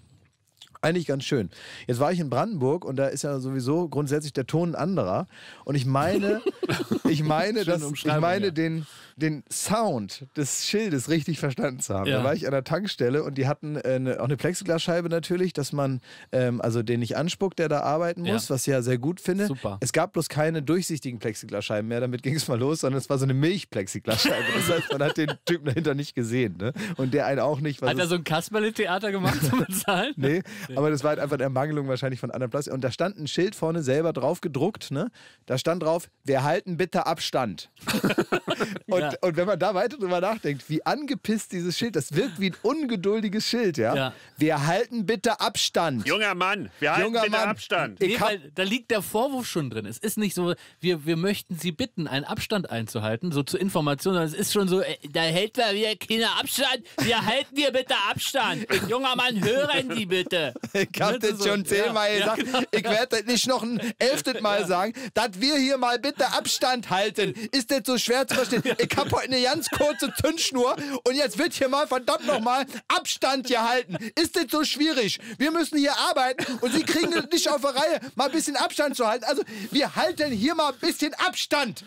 Eigentlich ganz schön. Jetzt war ich in Brandenburg und da ist ja sowieso grundsätzlich der Ton ein anderer. Und ich meine, ich meine, dass, ich meine ja. den, den Sound des Schildes richtig verstanden zu haben. Ja. Da war ich an der Tankstelle und die hatten äh, eine, auch eine Plexiglasscheibe natürlich, dass man ähm, also den nicht anspuckt, der da arbeiten muss, Ja. was ich ja sehr gut finde. Super. Es gab bloß keine durchsichtigen Plexiglasscheiben mehr, damit ging es mal los, sondern es war so eine Milchplexiglasscheibe. Das heißt, man hat den Typen dahinter nicht gesehen. Ne? Und der einen auch nicht. was Hat er so ein Kasperle-Theater gemacht zum Bezahlen? Nee, aber das war halt einfach eine Ermangelung wahrscheinlich von anderen Plastik. Und da stand ein Schild vorne selber drauf gedruckt, ne? Da stand drauf, wir halten bitte Abstand. und, Ja. Und wenn man da weiter drüber nachdenkt, wie angepisst dieses Schild, das wirkt wie ein ungeduldiges Schild, ja? Ja. Wir halten bitte Abstand. Junger Mann, wir halten Junger bitte Mann. Abstand. Nee, weil da liegt der Vorwurf schon drin. Es ist nicht so, wir, wir möchten Sie bitten, einen Abstand einzuhalten, so zur Information, sondern es ist schon so, äh, da hält man wieder keinen Abstand. Wir halten hier bitte Abstand. Junger Mann, hören Sie bitte. Ich hab das so- schon zehnmal ja, ja, gesagt. genau. Ich werde das nicht noch ein elftes Mal sagen, dass wir hier mal bitte Abstand halten. Ist das so schwer zu verstehen? Ich habe heute eine ganz kurze Zündschnur und jetzt wird hier mal verdammt nochmal Abstand gehalten. Ist das so schwierig? Wir müssen hier arbeiten und Sie kriegen es nicht auf der Reihe, mal ein bisschen Abstand zu halten. Also wir halten hier mal ein bisschen Abstand.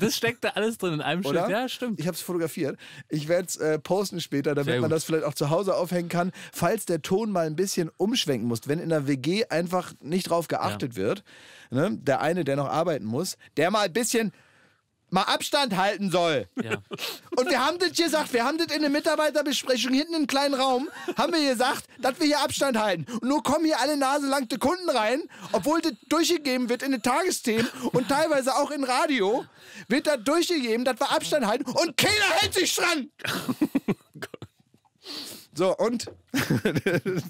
Das steckt da alles drin in einem Oder? Schild. Ja, stimmt. Ich habe es fotografiert. Ich werde es äh, posten später, damit man das vielleicht auch zu Hause aufhängen kann, falls der Ton mal ein bisschen umschwenken muss. Wenn in der WG einfach nicht drauf geachtet wird, ne, der eine, der noch arbeiten muss, der mal ein bisschen mal Abstand halten soll. Ja. Und wir haben das gesagt, wir haben das in der Mitarbeiterbesprechung hinten im kleinen Raum, haben wir gesagt, dass wir hier Abstand halten. Und nur kommen hier alle naselangte Kunden rein, obwohl das durchgegeben wird in den Tagesthemen und teilweise auch in Radio, wird da durchgegeben, dass wir Abstand halten und keiner hält sich dran. So, und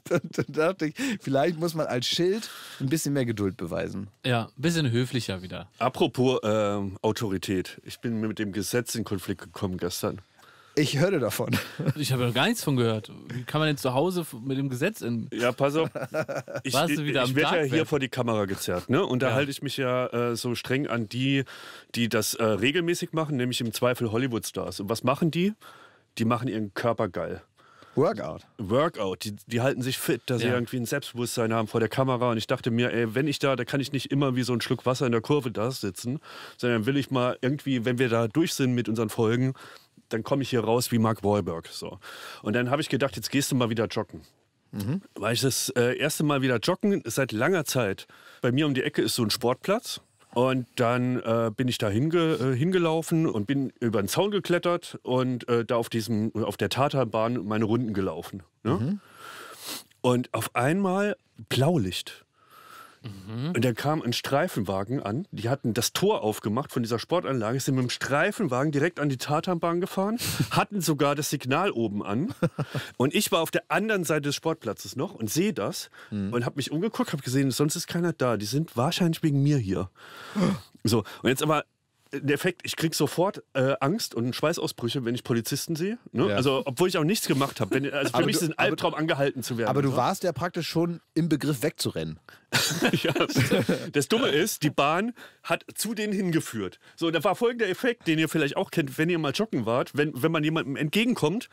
da dachte ich, vielleicht muss man als Schild ein bisschen mehr Geduld beweisen. Ja, ein bisschen höflicher wieder. Apropos ähm, Autorität. Ich bin mit dem Gesetz in Konflikt gekommen gestern. Ich hörte davon. Ich habe ja gar nichts von gehört. Wie kann man denn zu Hause mit dem Gesetz in. Ja, pass auf. Ich, Warst du wieder ich am werde ja hier Web? vor die Kamera gezerrt. Ne? Und da Ja. halte ich mich ja äh, so streng an die, die das äh, regelmäßig machen, nämlich im Zweifel Hollywood-Stars. Und was machen die? Die machen ihren Körper geil. Workout. Workout, die, die halten sich fit, dass sie Ja. irgendwie ein Selbstbewusstsein haben vor der Kamera. Und ich dachte mir, ey, wenn ich da, da kann ich nicht immer wie so ein Schluck Wasser in der Kurve da sitzen, sondern will ich mal irgendwie, wenn wir da durch sind mit unseren Folgen, dann komme ich hier raus wie Mark Wahlberg. So. Und dann habe ich gedacht, jetzt gehst du mal wieder joggen. Weil ich das äh, erste Mal wieder joggen seit langer Zeit. Bei mir um die Ecke ist so ein Sportplatz. Und dann äh, bin ich da hinge, äh, hingelaufen und bin über den Zaun geklettert und äh, da auf, diesem, auf der Tatanbahn meine Runden gelaufen. Ne? Und auf einmal Blaulicht. Und dann kam ein Streifenwagen an. Die hatten das Tor aufgemacht von dieser Sportanlage, sind mit dem Streifenwagen direkt an die Tatanbahn gefahren, hatten sogar das Signal oben an. Und ich war auf der anderen Seite des Sportplatzes noch und sehe das und habe mich umgeguckt, habe gesehen, sonst ist keiner da. Die sind wahrscheinlich wegen mir hier. So, und jetzt aber der Effekt, ich krieg sofort äh, Angst und Schweißausbrüche, wenn ich Polizisten sehe. Ne? Ja. Also, obwohl ich auch nichts gemacht habe. Also für Aber mich du- ist es ein Albtraum, angehalten zu werden. Aber du ne? warst ja praktisch schon im Begriff wegzurennen. ja. Das Dumme ist, die Bahn hat zu denen hingeführt. So, da war folgender Effekt, den ihr vielleicht auch kennt, wenn ihr mal joggen wart. Wenn, wenn man jemandem entgegenkommt,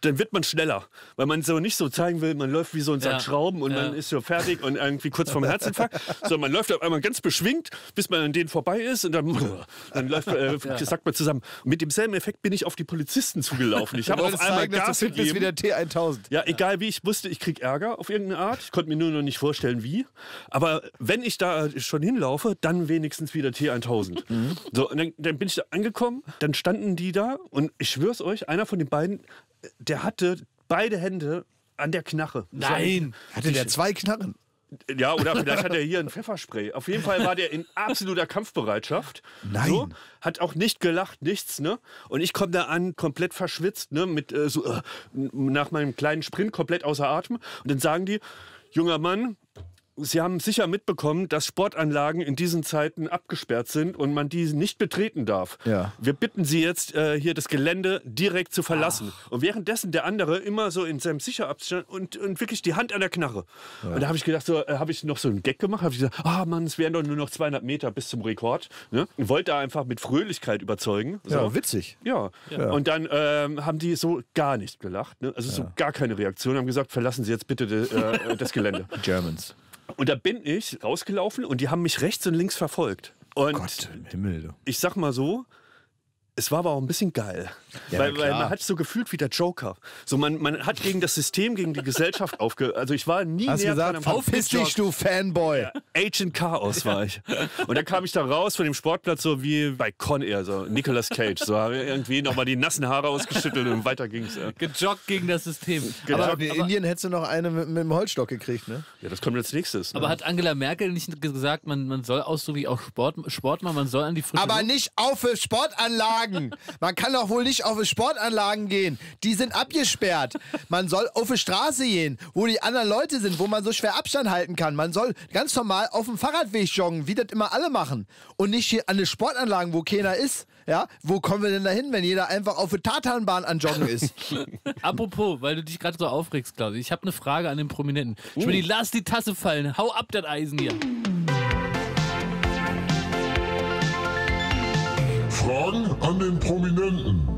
dann wird man schneller, weil man so nicht so zeigen will, man läuft wie so ein Sack Ja. Schrauben und Ja. man ist so fertig und irgendwie kurz vorm Herzinfarkt. So, man läuft auf einmal ganz beschwingt, bis man an denen vorbei ist und dann, dann läuft, äh, sagt man zusammen. Und mit demselben Effekt bin ich auf die Polizisten zugelaufen. Ich habe auf einmal zeigen, dass Gas du fit bist gegeben. wie der T1000. Ja, egal wie, ich wusste, ich krieg Ärger auf irgendeine Art. Ich konnte mir nur noch nicht vorstellen, wie. Aber wenn ich da schon hinlaufe, dann wenigstens wieder T1000. So, und dann, dann bin ich da angekommen, dann standen die da und ich schwör's euch, einer von den beiden, der hatte beide Hände an der Knarre. Nein. Hatte der zwei Knarren? Ja, oder vielleicht hat er hier ein Pfefferspray. Auf jeden Fall war der in absoluter Kampfbereitschaft. Nein. So, hat auch nicht gelacht, nichts, ne? Und ich komme da an, komplett verschwitzt, ne? Mit äh, so äh, nach meinem kleinen Sprint komplett außer Atem. Und dann sagen die, junger Mann, Sie haben sicher mitbekommen, dass Sportanlagen in diesen Zeiten abgesperrt sind und man die nicht betreten darf. Ja. Wir bitten Sie jetzt, äh, hier das Gelände direkt zu verlassen. Und währenddessen der andere immer so in seinem Sicherabstand und, und wirklich die Hand an der Knarre. Und da habe ich gedacht, so, äh, habe ich noch so einen Gag gemacht, habe ich gesagt, ah Mann, es wären doch nur noch 200 Meter bis zum Rekord. Ne? Und wollte da einfach mit Fröhlichkeit überzeugen. So. Ja, witzig. Ja. Und dann ähm, haben die so gar nicht gelacht. Ne? Also so gar keine Reaktion. Haben gesagt, verlassen Sie jetzt bitte de, äh, das Gelände. Germans. Und da bin ich rausgelaufen und die haben mich rechts und links verfolgt. Und Gott im Himmel. Ich sag mal so, es war aber auch ein bisschen geil. Ja, weil, weil man hat so gefühlt wie der Joker. So man, man hat gegen das System, gegen die Gesellschaft aufge... Also ich war nie Hast näher gesagt, dran verpiss dich, du Fanboy. Agent Chaos war ich. Und dann kam ich da raus von dem Sportplatz so wie bei Con Air, so Nicolas Cage. So irgendwie nochmal die nassen Haare ausgeschüttelt und weiter ging's. Ja. Gejoggt gegen das System. Genau. Aber in Indien hättest du noch eine mit, mit dem Holzstock gekriegt, ne? ja, das kommt als nächstes. Ne? Aber hat Angela Merkel nicht gesagt, man, man soll ausdrücklich auch Sport, Sport machen, man soll an die frische Aber Luft? nicht auf für Sportanlagen. Man kann doch wohl nicht auf Sportanlagen gehen. Die sind abgesperrt. Man soll auf die Straße gehen, wo die anderen Leute sind, wo man so schwer Abstand halten kann. Man soll ganz normal auf dem Fahrradweg joggen, wie das immer alle machen. Und nicht hier an den Sportanlagen, wo keiner ist. Ja, wo kommen wir denn da hin, wenn jeder einfach auf der Tatanbahn an Joggen ist? Apropos, weil du dich gerade so aufregst, Klaus. Ich habe eine Frage an den Prominenten. Schmidti, lass die Tasse fallen. Hau ab, das Eisen hier. Fragen an den Prominenten.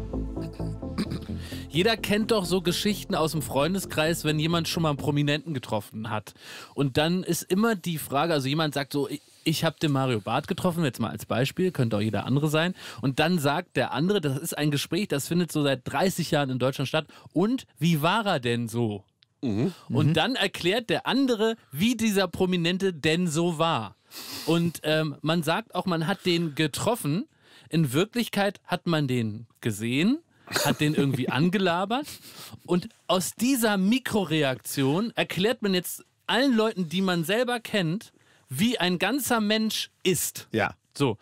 Jeder kennt doch so Geschichten aus dem Freundeskreis, wenn jemand schon mal einen Prominenten getroffen hat. Und dann ist immer die Frage, also jemand sagt so, ich- ich habe den Mario Barth getroffen, jetzt mal als Beispiel, könnte auch jeder andere sein. Und dann sagt der andere, das ist ein Gespräch, das findet so seit 30 Jahren in Deutschland statt. Und wie war er denn so? Und dann erklärt der andere, wie dieser Prominente denn so war. Und ähm, man sagt auch, man hat den getroffen. In Wirklichkeit hat man den gesehen, hat den irgendwie angelabert. Und aus dieser Mikroreaktion erklärt man jetzt allen Leuten, die man selber kennt, wie ein ganzer Mensch ist. Ja. So.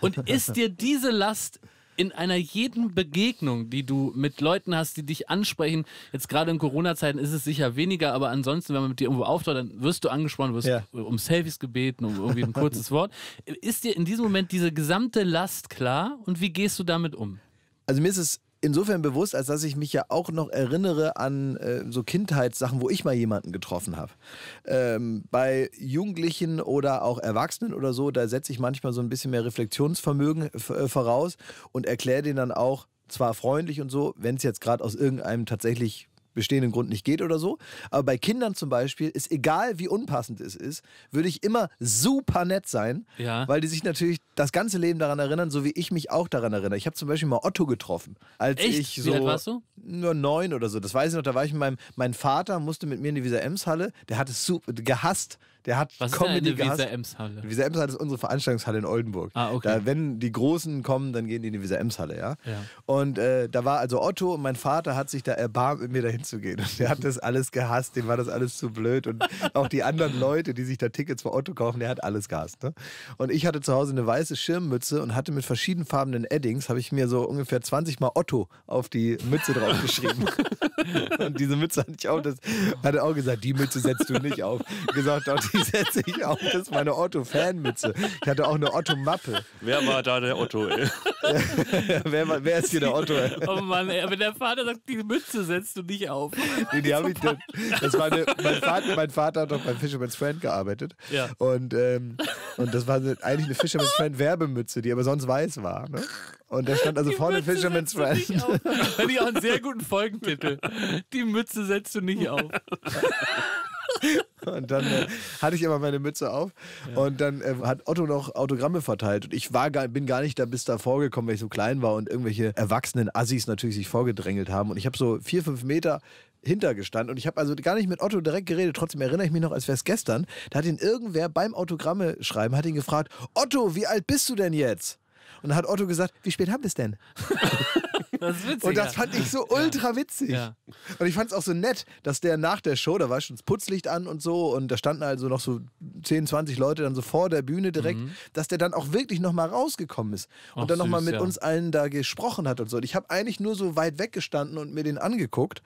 Und ist dir diese Last in einer jeden Begegnung, die du mit Leuten hast, die dich ansprechen, jetzt gerade in Corona-Zeiten ist es sicher weniger, aber ansonsten, wenn man mit dir irgendwo auftaucht, dann wirst du angesprochen, wirst Ja. um Selfies gebeten, um irgendwie ein kurzes Wort. Ist dir in diesem Moment diese gesamte Last klar und wie gehst du damit um? Also mir ist es insofern bewusst, als dass ich mich ja auch noch erinnere an äh, so Kindheitssachen, wo ich mal jemanden getroffen habe. Ähm, bei Jugendlichen oder auch Erwachsenen oder so, da setze ich manchmal so ein bisschen mehr Reflexionsvermögen äh, voraus und erkläre denen dann auch, zwar freundlich und so, wenn es jetzt gerade aus irgendeinem tatsächlich bestehenden Grund nicht geht oder so. Aber bei Kindern zum Beispiel ist egal, wie unpassend es ist, würde ich immer super nett sein, Ja. weil die sich natürlich das ganze Leben daran erinnern, so wie ich mich auch daran erinnere. Ich habe zum Beispiel mal Otto getroffen, als Echt? ich Wie so alt warst du? nur neun oder so. Das weiß ich noch. Da war ich mit meinem, mein Vater musste mit mir in die Visa Ems Halle. Der hat es super gehasst. Der hat Was ist denn Comedy eine. Visa Ems-Halle? Die Visa Ems Halle ist unsere Veranstaltungshalle in Oldenburg. Ah, okay. Da, wenn die Großen kommen, dann gehen die in die Visa Ems Halle, ja. Ja. Und äh, da war also Otto und mein Vater hat sich da erbarmt, mit mir dahin zu gehen. Und der hat das alles gehasst, dem war das alles zu blöd. Und auch die anderen Leute, die sich da Tickets für Otto kaufen, der hat alles gehasst. Ne? Und ich hatte zu Hause eine weiße Schirmmütze und hatte mit verschiedenfarbenen Eddings, habe ich mir so ungefähr 20 Mal Otto auf die Mütze draufgeschrieben. und diese Mütze hatte ich auch, das hat er auch gesagt, die Mütze setzt du nicht auf. Gesagt, auch die setze ich auf. Das ist meine Otto-Fanmütze. Ich hatte auch eine Otto-Mappe. Wer war da der Otto? Ey? wer, war- wer ist hier der Otto? Oh Mann, ey, wenn der Vater sagt, die Mütze setzt du nicht auf. Nee, die hab ich, das war eine, mein, Vater, mein Vater hat doch beim Fisherman's Friend gearbeitet. Ja. Und, ähm, und das war eigentlich eine Fisherman's Friend Werbemütze, die aber sonst weiß war. Ne? Und da stand also Die vorne Mütze Fisherman's Friend. Fand ich auch einen sehr guten Folgentitel. Die Mütze setzt du nicht auf. Und dann äh, hatte ich immer meine Mütze auf. Und dann äh, hat Otto noch Autogramme verteilt. Und ich war gar, bin gar nicht da bis da vorgekommen, weil ich so klein war und irgendwelche erwachsenen Assis natürlich sich vorgedrängelt haben. Und ich habe so vier, fünf Meter hintergestanden und ich habe also gar nicht mit Otto direkt geredet, trotzdem erinnere ich mich noch, als wäre es gestern, da hat ihn irgendwer beim Autogramme schreiben, hat ihn gefragt, Otto, wie alt bist du denn jetzt? Und dann hat Otto gesagt, wie spät haben wir es denn? Das ist witzig. Und das fand ich so ultra witzig. Ja. Und ich fand es auch so nett, dass der nach der Show, da war schon das Putzlicht an und so, und da standen also noch so 10, 20 Leute dann so vor der Bühne direkt, dass der dann auch wirklich nochmal rausgekommen ist und Ach, dann nochmal mit ja. uns allen da gesprochen hat und so. Und ich habe eigentlich nur so weit weggestanden und mir den angeguckt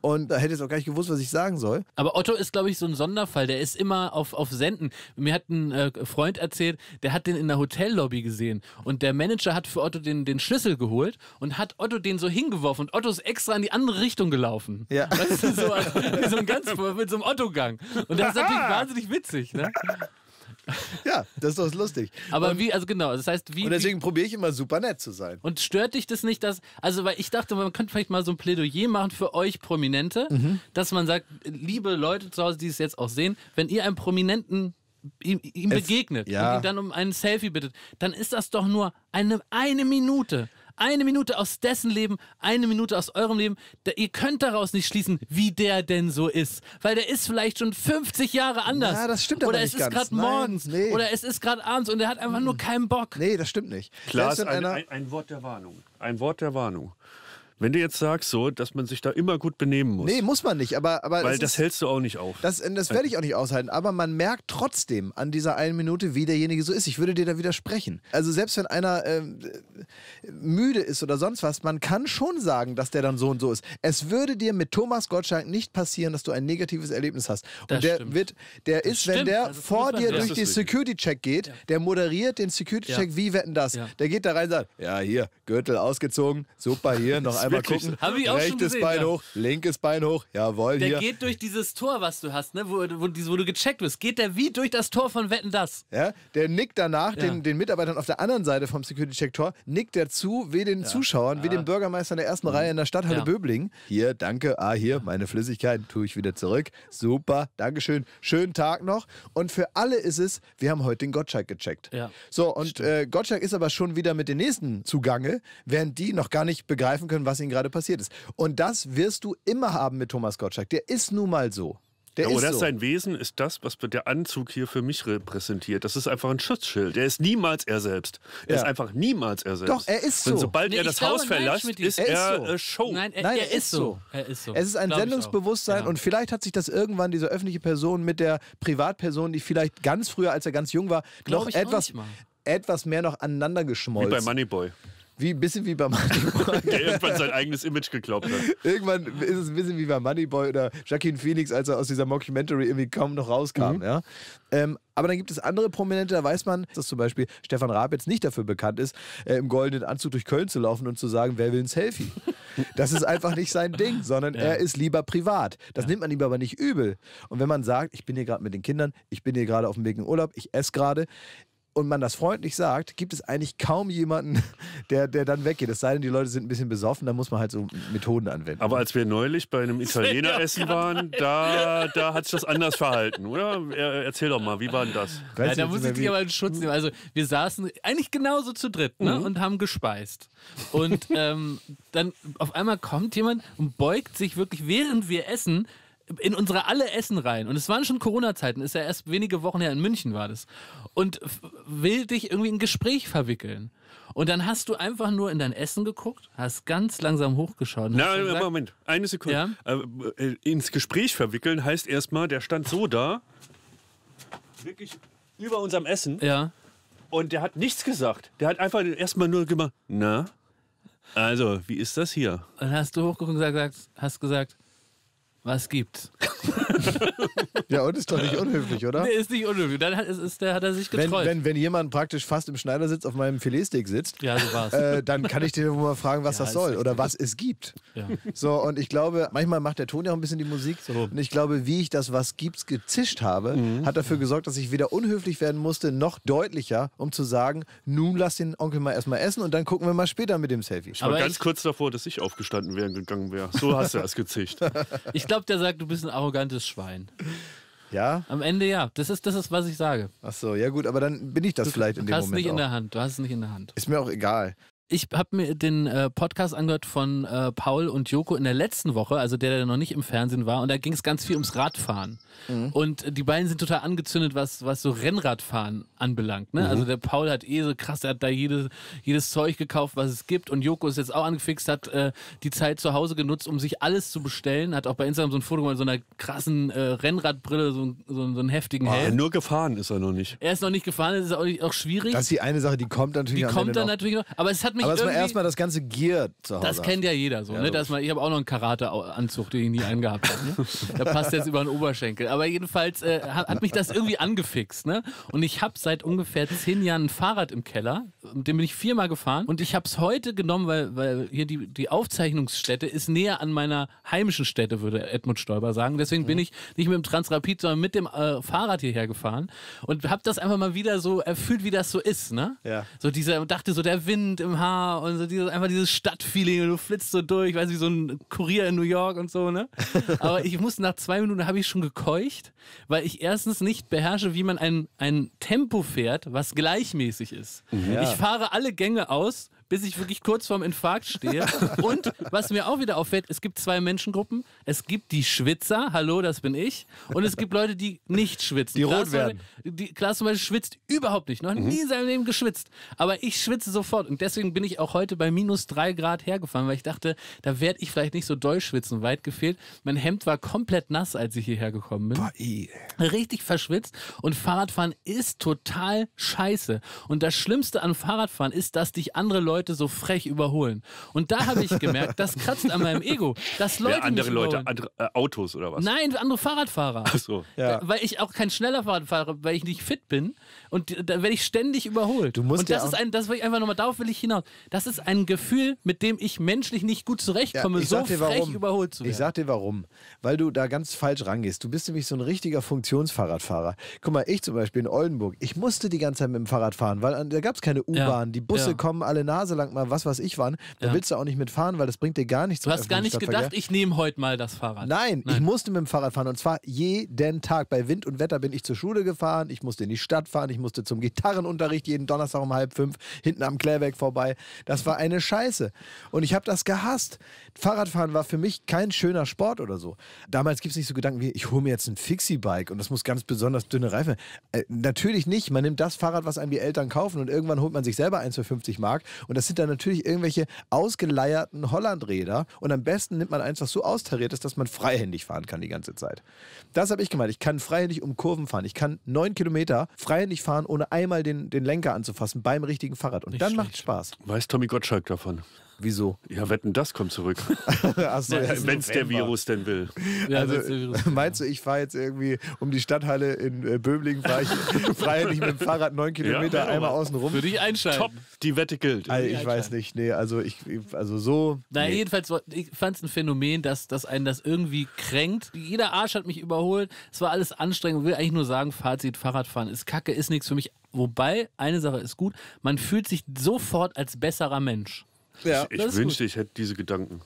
und da hätte ich auch gar nicht gewusst, was ich sagen soll. Aber Otto ist, glaube ich, so ein Sonderfall. Der ist immer auf, auf Senden. Mir hat ein äh, Freund erzählt, der hat den in der Hotellobby gesehen. Und der Manager hat für Otto den, den Schlüssel geholt und hat Otto den so hingeworfen. Und Otto ist extra in die andere Richtung gelaufen. Ja. Weißt du, so, wie so ein ganz, mit so einem Otto-Gang. Und das ist natürlich wahnsinnig witzig. Ne? Ja, das ist doch lustig. Aber wie, also genau, das heißt, wie. Und deswegen probiere ich immer super nett zu sein. und stört dich das nicht, dass, also weil ich dachte, man könnte vielleicht mal so ein Plädoyer machen für euch Prominente, Mhm. dass man sagt, liebe Leute zu Hause, die es jetzt auch sehen, wenn ihr einem Prominenten ihm, ihm Es- begegnet ja. und ihn dann um einen Selfie bittet, dann ist das doch nur eine, eine Minute. Eine Minute aus dessen Leben, eine Minute aus eurem Leben. Da, ihr könnt daraus nicht schließen, wie der denn so ist. Weil der ist vielleicht schon 50 Jahre anders. Na, das stimmt aber Oder nicht es ist gerade Nein, morgens. nee. Oder es ist gerade abends und er hat einfach nur keinen Bock. Nee, das stimmt nicht. Selbst wenn ein, einer- ein, ein Wort der Warnung. Ein Wort der Warnung. Wenn du jetzt sagst so, dass man sich da immer gut benehmen muss, Nee, muss man nicht, aber, aber weil das ist, hältst du auch nicht auf. Das, das werde ich auch nicht aushalten, aber man merkt trotzdem an dieser einen Minute, wie derjenige so ist. Ich würde dir da widersprechen. Also selbst wenn einer äh, müde ist oder sonst was, man kann schon sagen, dass der dann so und so ist. Es würde dir mit Thomas Gottschalk nicht passieren, dass du ein negatives Erlebnis hast. Und Das der stimmt. wird, der ist, wenn stimmt. der Also das vor dir durch Das die ist richtig. Security-Check geht, der moderiert den Security-Check Ja. wie wetten das. Ja. Der geht da rein und sagt, ja hier, Gürtel ausgezogen, super hier, noch einmal wirklich gucken. Hab ich auch schon Rechtes gesehen, Bein ja. hoch, linkes Bein hoch, jawohl, Der hier. geht durch dieses Tor, was du hast, ne? wo, wo, wo du gecheckt wirst. Geht der wie durch das Tor von Wetten das? Ja, der nickt danach Ja. den, den Mitarbeitern auf der anderen Seite vom Security-Check-Tor, nickt der zu, wie den Zuschauern, wie dem Bürgermeister in der ersten Reihe in der Stadthalle Ja. Böblingen. Hier, danke, ah, hier, meine Flüssigkeit, tue ich wieder zurück. Super, Dankeschön, schönen Tag noch. Und für alle ist es, wir haben heute den Gottschalk gecheckt. So, und äh, Gottschalk ist aber schon wieder mit den nächsten zugange, während die noch gar nicht begreifen können, was ihnen gerade passiert ist. Und das wirst du immer haben mit Thomas Gottschalk. Der ist nun mal so. Der Ja, ist oder so. sein Wesen ist das, was der Anzug hier für mich repräsentiert. Das ist einfach ein Schutzschild. Er ist niemals er selbst. Er Ja. ist einfach niemals er selbst. Doch, er ist Und so. sobald Nee, er das Haus verlässt, ist er ist er so. äh, Show. Nein, er, Nein, er ist so. Er ist so. Es ist ein Glaub. Sendungsbewusstsein Ja. und vielleicht hat sich das irgendwann diese öffentliche Person mit der Privatperson, die vielleicht ganz früher, als er ganz jung war, Glaub noch etwas, etwas mehr noch aneinander Wie geschmolzen. bei Moneyboy, Wie ein bisschen wie bei Moneyboy. der irgendwann sein eigenes Image geglaubt hat. Irgendwann ist es ein bisschen wie bei Moneyboy oder Jacqueline Phoenix, als er aus dieser Mockumentary irgendwie kaum noch rauskam. Ja? Ähm, aber dann gibt es andere Prominente, da weiß man, dass zum Beispiel Stefan Raab jetzt nicht dafür bekannt ist, äh, im goldenen Anzug durch Köln zu laufen und zu sagen, wer will ein Selfie? Das ist einfach nicht sein Ding, sondern er ist lieber privat. Das nimmt man ihm aber nicht übel. Und wenn man sagt, ich bin hier gerade mit den Kindern, ich bin hier gerade auf dem Weg in Urlaub, ich esse gerade, und man das freundlich sagt, gibt es eigentlich kaum jemanden, der, der dann weggeht. Es sei denn, die Leute sind ein bisschen besoffen, da muss man halt so Methoden anwenden. Aber als wir neulich bei einem Italiener essen waren, da, da hat sich das anders verhalten, oder? Er, erzähl doch mal, wie war denn das? Ja, da muss ich dich aber in Schutz nehmen. Also wir saßen eigentlich genauso zu dritt ne? und haben gespeist. Und ähm, dann auf einmal kommt jemand und beugt sich wirklich, während wir essen, in unsere alle Essen rein. Und es waren schon Corona-Zeiten, ist ja erst wenige Wochen her, in München war das. Und will dich irgendwie in ein Gespräch verwickeln. Und dann hast du einfach nur in dein Essen geguckt, hast ganz langsam hochgeschaut. und Na, gesagt, Moment, eine Sekunde. Äh, äh, ins Gespräch verwickeln heißt erstmal, der stand so da, wirklich über unserem Essen, Ja. und der hat nichts gesagt. Der hat einfach erstmal nur gemacht, na, also, wie ist das hier? Dann hast du hochgeguckt und gesagt, hast gesagt, was gibt's? Ja, und ist doch nicht unhöflich, oder? Der ist nicht unhöflich. Dann hat, ist, ist, der, hat er sich Wenn, getreut. wenn, wenn jemand praktisch fast im Schneidersitz auf meinem Filetsteak sitzt, ja, so war's. äh, dann kann ich dir mal fragen, was Ja, das soll oder was es gibt. ja. So, und ich glaube, manchmal macht der Ton ja auch ein bisschen die Musik. So. Und ich glaube, wie ich das Was gibt's gezischt habe, hat dafür gesorgt, dass ich weder unhöflich werden musste, noch deutlicher, um zu sagen, nun lass den Onkel mal erstmal essen und dann gucken wir mal später mit dem Selfie. Ich war Aber ganz ich- kurz davor, dass ich aufgestanden wäre und gegangen wäre. So hast du das gezischt. Ich glaube, der sagt, du bist ein arrogantes Schwein. Ja? Am Ende ja. Das ist, das ist was ich sage. Ach so, ja gut, aber dann bin ich das vielleicht in Du dem hast es Moment nicht in auch. der Hand. Du hast es nicht in der Hand. Ist mir auch egal. Ich habe mir den äh, Podcast angehört von äh, Paul und Joko in der letzten Woche, also der, der noch nicht im Fernsehen war. Und da ging es ganz viel ums Radfahren. Und äh, die beiden sind total angezündet, was, was so Rennradfahren anbelangt. Ne? Also der Paul hat eh so krass, der hat da jedes, jedes Zeug gekauft, was es gibt. Und Joko ist jetzt auch angefixt, hat äh, die Zeit zu Hause genutzt, um sich alles zu bestellen. Hat auch bei Instagram so ein Foto gemacht mit so einer krassen äh, Rennradbrille, so, so, so einen heftigen Ja, Helm. nur gefahren ist er noch nicht. Er ist noch nicht gefahren, das ist auch, nicht, auch schwierig. Das ist die eine Sache, die kommt natürlich die kommt dann noch. natürlich noch. Aber es hat mich Aber dass man erstmal das ganze Gear zu Hause Das kennt ja jeder so, Ja, ne? Dass man, ich habe auch noch einen Karate-Anzug, den ich nie angehabt habe. Ne? Der passt jetzt über den Oberschenkel. Aber jedenfalls äh, hat, hat mich das irgendwie angefixt. Ne? Und ich habe seit ungefähr zehn Jahren ein Fahrrad im Keller. Mit dem bin ich viermal gefahren. Und ich habe es heute genommen, weil, weil hier die, die Aufzeichnungsstätte ist näher an meiner heimischen Stätte, würde Edmund Stoiber sagen. Deswegen bin ich nicht mit dem Transrapid, sondern mit dem äh, Fahrrad hierher gefahren. Und habe das einfach mal wieder so erfüllt, wie das so ist. Ne? Ja. So dieser, dachte so der Wind im Haar und so dieses, einfach dieses Stadtfeeling und du flitzt so durch, weiß wie so ein Kurier in New York und so, ne? Aber ich musste nach zwei Minuten habe ich schon gekeucht, weil ich erstens nicht beherrsche, wie man ein, ein Tempo fährt, was gleichmäßig ist. Ja. Ich fahre alle Gänge aus, bis ich wirklich kurz vorm Infarkt stehe. Und was mir auch wieder auffällt, es gibt zwei Menschengruppen. Es gibt die Schwitzer, hallo, das bin ich. Und es gibt Leute, die nicht schwitzen. Die Klaas rot werden. Die, Klaas zum Beispiel schwitzt überhaupt nicht. Noch nie in seinem Leben geschwitzt. Aber ich schwitze sofort. Und deswegen bin ich auch heute bei minus drei Grad hergefahren, weil ich dachte, da werde ich vielleicht nicht so doll schwitzen. Weit gefehlt. Mein Hemd war komplett nass, als ich hierher gekommen bin Boah, ih. richtig verschwitzt und Fahrradfahren ist total scheiße. Und das Schlimmste an Fahrradfahren ist, dass dich andere Leute so frech überholen. Und da habe ich gemerkt, das kratzt an meinem Ego, dass Leute Wer andere mich Leute, andere, äh, Autos oder was? Nein, andere Fahrradfahrer. Ach so. Ja. Weil ich auch kein schneller Fahrrad fahre, weil ich nicht fit bin. Und da werde ich ständig überholt. Du musst und das ja ist ein, das will ich einfach nochmal, darauf will ich hinaus. Das ist ein Gefühl, mit dem ich menschlich nicht gut zurechtkomme, ich so dir frech warum. überholt zu werden. Ich sag dir warum. Weil du da ganz falsch rangehst. Du bist nämlich so ein richtiger Funktionsfahrradfahrer. Guck mal, ich zum Beispiel in Oldenburg, ich musste die ganze Zeit mit dem Fahrrad fahren, weil da gab es keine U-Bahn. Ja. Die Busse Ja. kommen alle Nase lang mal, was weiß ich wann. Da Ja. willst du auch nicht mitfahren, weil das bringt dir gar nichts. du hast gar nicht gedacht, ich nehme heute mal das Fahrrad. Nein, ich musste mit dem Fahrrad fahren und zwar jeden Tag. Bei Wind und Wetter bin ich zur Schule gefahren, ich musste in die Stadt fahren, ich musste zum Gitarrenunterricht jeden Donnerstag um halb fünf hinten am Klärwerk vorbei. Das war eine Scheiße. Und ich habe das gehasst. Fahrradfahren war für mich kein schöner Sport oder so. Damals gibt es nicht so Gedanken wie, ich hole mir jetzt ein Fixie-Bike und das muss ganz besonders dünne Reifen. Äh, natürlich nicht. Man nimmt das Fahrrad, was einem die Eltern kaufen und irgendwann holt man sich selber eins für 50 Mark. Und das sind dann natürlich irgendwelche ausgeleierten Hollandräder. Und am besten nimmt man eins, was so austariert ist, dass man freihändig fahren kann die ganze Zeit. Das habe ich gemeint. Ich kann freihändig um Kurven fahren. Ich kann neun Kilometer freihändig fahren, ohne einmal den, den Lenker anzufassen beim richtigen Fahrrad. Und Nicht dann macht schlecht. Spaß. Weiß Tommy Gottschalk davon? Wieso? Ja, wetten, das kommt zurück. Achso, ja, Wenn es der. Virus denn will. Ja, Also, ist- meinst du, ich fahre jetzt irgendwie um die Stadthalle in äh, Böblingen, fahre ich freihändig mit dem Fahrrad neun Kilometer Ja, einmal außen rum? Würde ich einschalten. Top, die Wette gilt. Also, ich weiß nicht, nee, also ich, also so. Naja, nee. jedenfalls, war- ich fand es ein Phänomen, dass, dass einen das irgendwie kränkt. Jeder Arsch hat mich überholt. Es war alles anstrengend. Ich will eigentlich nur sagen, Fazit, Fahrradfahren ist kacke, ist nichts für mich. Wobei, eine Sache ist gut, man fühlt sich sofort als besserer Mensch. Ja. Ich ist wünschte, ich hätte diese Gedanken.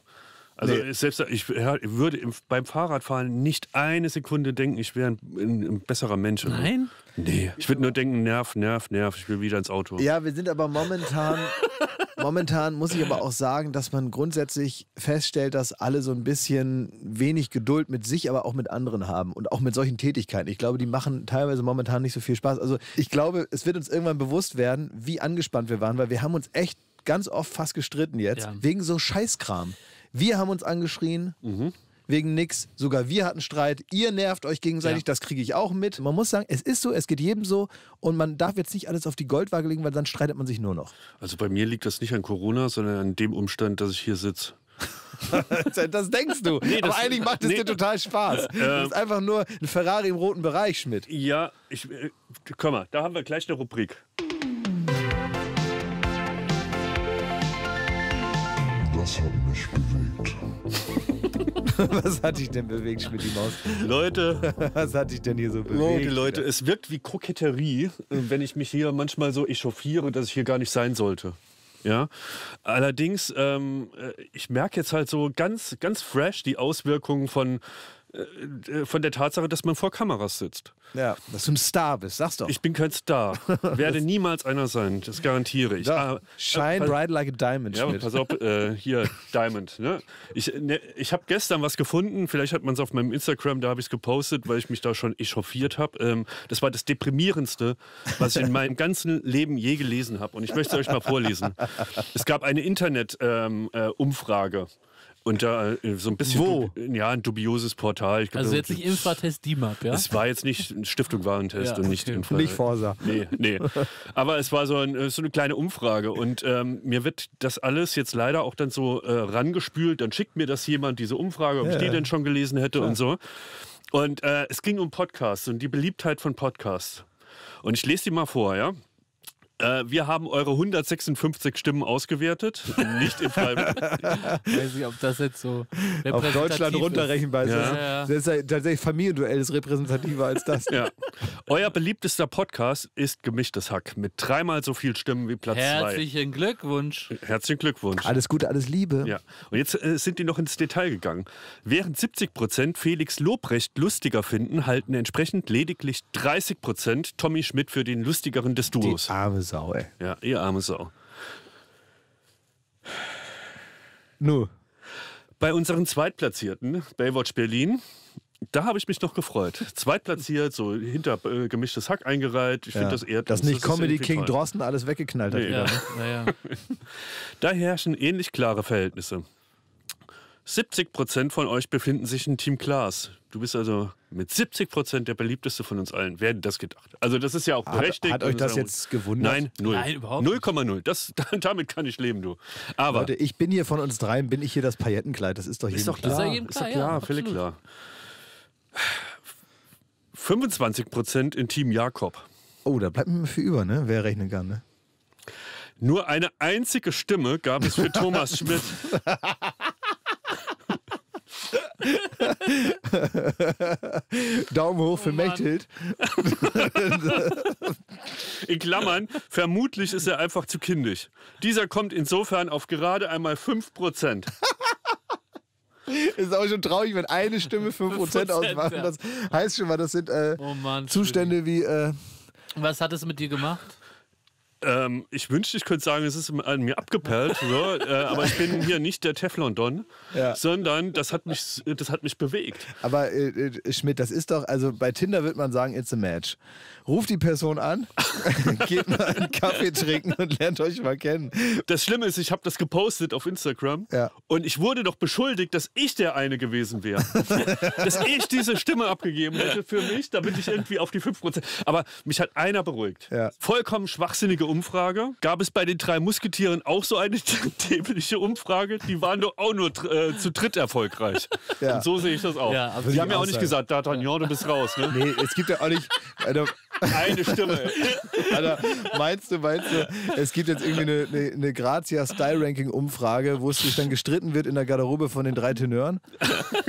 Also Nee. selbst ich würde im, beim Fahrradfahren nicht eine Sekunde denken, ich wäre ein, ein, ein besserer Mensch. Nein? Nee. Ich würde nur denken, nerv, nerv, nerv, ich will wieder ins Auto. Ja, wir sind aber momentan, momentan muss ich aber auch sagen, dass man grundsätzlich feststellt, dass alle so ein bisschen wenig Geduld mit sich, aber auch mit anderen haben und auch mit solchen Tätigkeiten. Ich glaube, die machen teilweise momentan nicht so viel Spaß. Also ich glaube, es wird uns irgendwann bewusst werden, wie angespannt wir waren, weil wir haben uns echt ganz oft fast gestritten jetzt, Ja. wegen so Scheißkram. Wir haben uns angeschrien. Wegen nix. Sogar wir hatten Streit. Ihr nervt euch gegenseitig. Ja. Das kriege ich auch mit. Man muss sagen, es ist so, es geht jedem so. Und man darf jetzt nicht alles auf die Goldwaage legen, weil dann streitet man sich nur noch. Also bei mir liegt das nicht an Corona, sondern an dem Umstand, dass ich hier sitze. Das denkst du. das- Aber eigentlich macht es nee. dir total Spaß. Das ist einfach nur ein Ferrari im roten Bereich, Schmidt. Ja, ich, äh, komm mal, da haben wir gleich eine Rubrik. Das hat mich bewegt. Was hat dich denn bewegt, Schmidt, die Maus? Leute, Was hat dich denn hier so bewegt? Leute, Leute, es wirkt wie Koketterie, äh, wenn ich mich hier manchmal so echauffiere, dass ich hier gar nicht sein sollte. Ja, allerdings, ähm, äh, ich merke jetzt halt so ganz, ganz fresh die Auswirkungen von, von der Tatsache, dass man vor Kameras sitzt. Ja, dass du ein Star bist, sag's doch. Ich bin kein Star, werde niemals einer sein, das garantiere ich. Doch. Ah, Shine pass- bright like a diamond, Ja, pass auf, äh, hier, Diamond. Ne? Ich, ne, ich habe gestern was gefunden, vielleicht hat man es auf meinem Instagram, da habe ich es gepostet, weil ich mich da schon echauffiert habe. Ähm, das war das Deprimierendste, was ich in meinem ganzen Leben je gelesen habe. Und ich möchte es euch mal vorlesen. Es gab eine Internet-Umfrage. Ähm, äh, Und da äh, so ein bisschen. Wo? dubi- Ja, ein dubioses Portal. Ich glaub, Also jetzt nicht Infratest DIMAP, ja? Es war jetzt nicht Stiftung Warentest Ja, und nicht okay. Infra Nicht Forsa. Nee, nee. Aber es war so, ein, äh, so eine kleine Umfrage und ähm, mir wird das alles jetzt leider auch dann so äh, rangespült. Dann schickt mir das jemand, diese Umfrage, ob ich die denn schon gelesen hätte und so. Und äh, es ging um Podcasts und die Beliebtheit von Podcasts. Und ich lese die mal vor, ja. Äh, Wir haben eure 156 Stimmen ausgewertet. Nicht in Freiburg. Weiß nicht, ob das jetzt so Auf Deutschland runterrechenbar ist. Ja. Das, Ja. das ist ja tatsächlich Familienduell ist repräsentativer als das. Ja. Euer beliebtester Podcast ist Gemischtes Hack mit dreimal so viel Stimmen wie Platz zwei. Herzlichen Glückwunsch. Herzlichen Glückwunsch. Alles Gute, alles Liebe. Ja, und jetzt äh, sind die noch ins Detail gegangen. Während 70 Prozent Felix Lobrecht lustiger finden, halten entsprechend lediglich 30 Prozent Tommy Schmidt für den lustigeren des Die Duos. Arme Sau, ey. Ja, ihr arme Sau. Nu. Bei unseren Zweitplatzierten, Baywatch Berlin, da habe ich mich noch gefreut. Zweitplatziert, so hinter äh, gemischtes Hack eingereiht. Ich Ja. finde das eher. Dass nicht ist Comedy King toll. Drosten alles weggeknallt hat. Nee. wieder, Ja, ne? naja. Da herrschen ähnlich klare Verhältnisse. 70 Prozent von euch befinden sich in Team Klaas. Du bist also mit 70 Prozent der beliebteste von uns allen. Wer hätte das gedacht? Also das ist ja auch Hat, berechtigt. hat euch und das ist jetzt gewundert? Nein, null. Nein, überhaupt nicht. 0,0. Das, damit kann ich leben, du. Aber Leute, ich bin hier von uns dreien, bin ich hier das Paillettenkleid. Das ist doch ist jedem doch klar. klar. Ist ja jedem Ist doch klar, ja, völlig klar. 25 Prozent in Team Jakob. Oh, da bleibt mir viel über, ne? Wer rechnen kann, ne? Nur eine einzige Stimme gab es für Thomas Schmidt. Daumen hoch für Oh. Mechthild. In Klammern, vermutlich ist er einfach zu kindisch. Dieser kommt insofern auf gerade einmal 5 Prozent. Ist auch schon traurig, wenn eine Stimme 5% 5%, ausmacht. Das heißt schon mal, das sind äh, Oh Mann. Zustände wie. Äh, Was hat es mit dir gemacht? Ähm, ich wünschte, ich könnte sagen, es ist an mir abgeperlt, so, äh, aber ich bin hier nicht der Teflon-Don, Ja. sondern das hat, mich, das hat mich bewegt. aber äh, äh, Schmidt, das ist doch, also bei Tinder wird man sagen, it's a match. Ruft die Person an, geht mal einen Kaffee trinken und lernt euch mal kennen. Das Schlimme ist, ich habe das gepostet auf Instagram Ja. und ich wurde doch beschuldigt, dass ich der eine gewesen wäre. dass ich diese Stimme abgegeben hätte für mich, damit ich irgendwie auf die 5%. Aber mich hat einer beruhigt. Ja. Vollkommen schwachsinnige Umfrage. Gab es bei den drei Musketieren auch so eine dämliche Umfrage? Die waren doch auch nur äh, zu dritt erfolgreich. Ja. Und so sehe ich das auch. Ja, Die haben ja auch nicht gesagt, D'Artagnan, du bist raus. Ne? Nee, es gibt ja auch nicht. Also, Eine Stimme. Alter, meinst du, meinst du, es gibt jetzt irgendwie eine, eine, eine Grazia Style Ranking Umfrage, wo es sich dann gestritten wird in der Garderobe von den drei Tenören?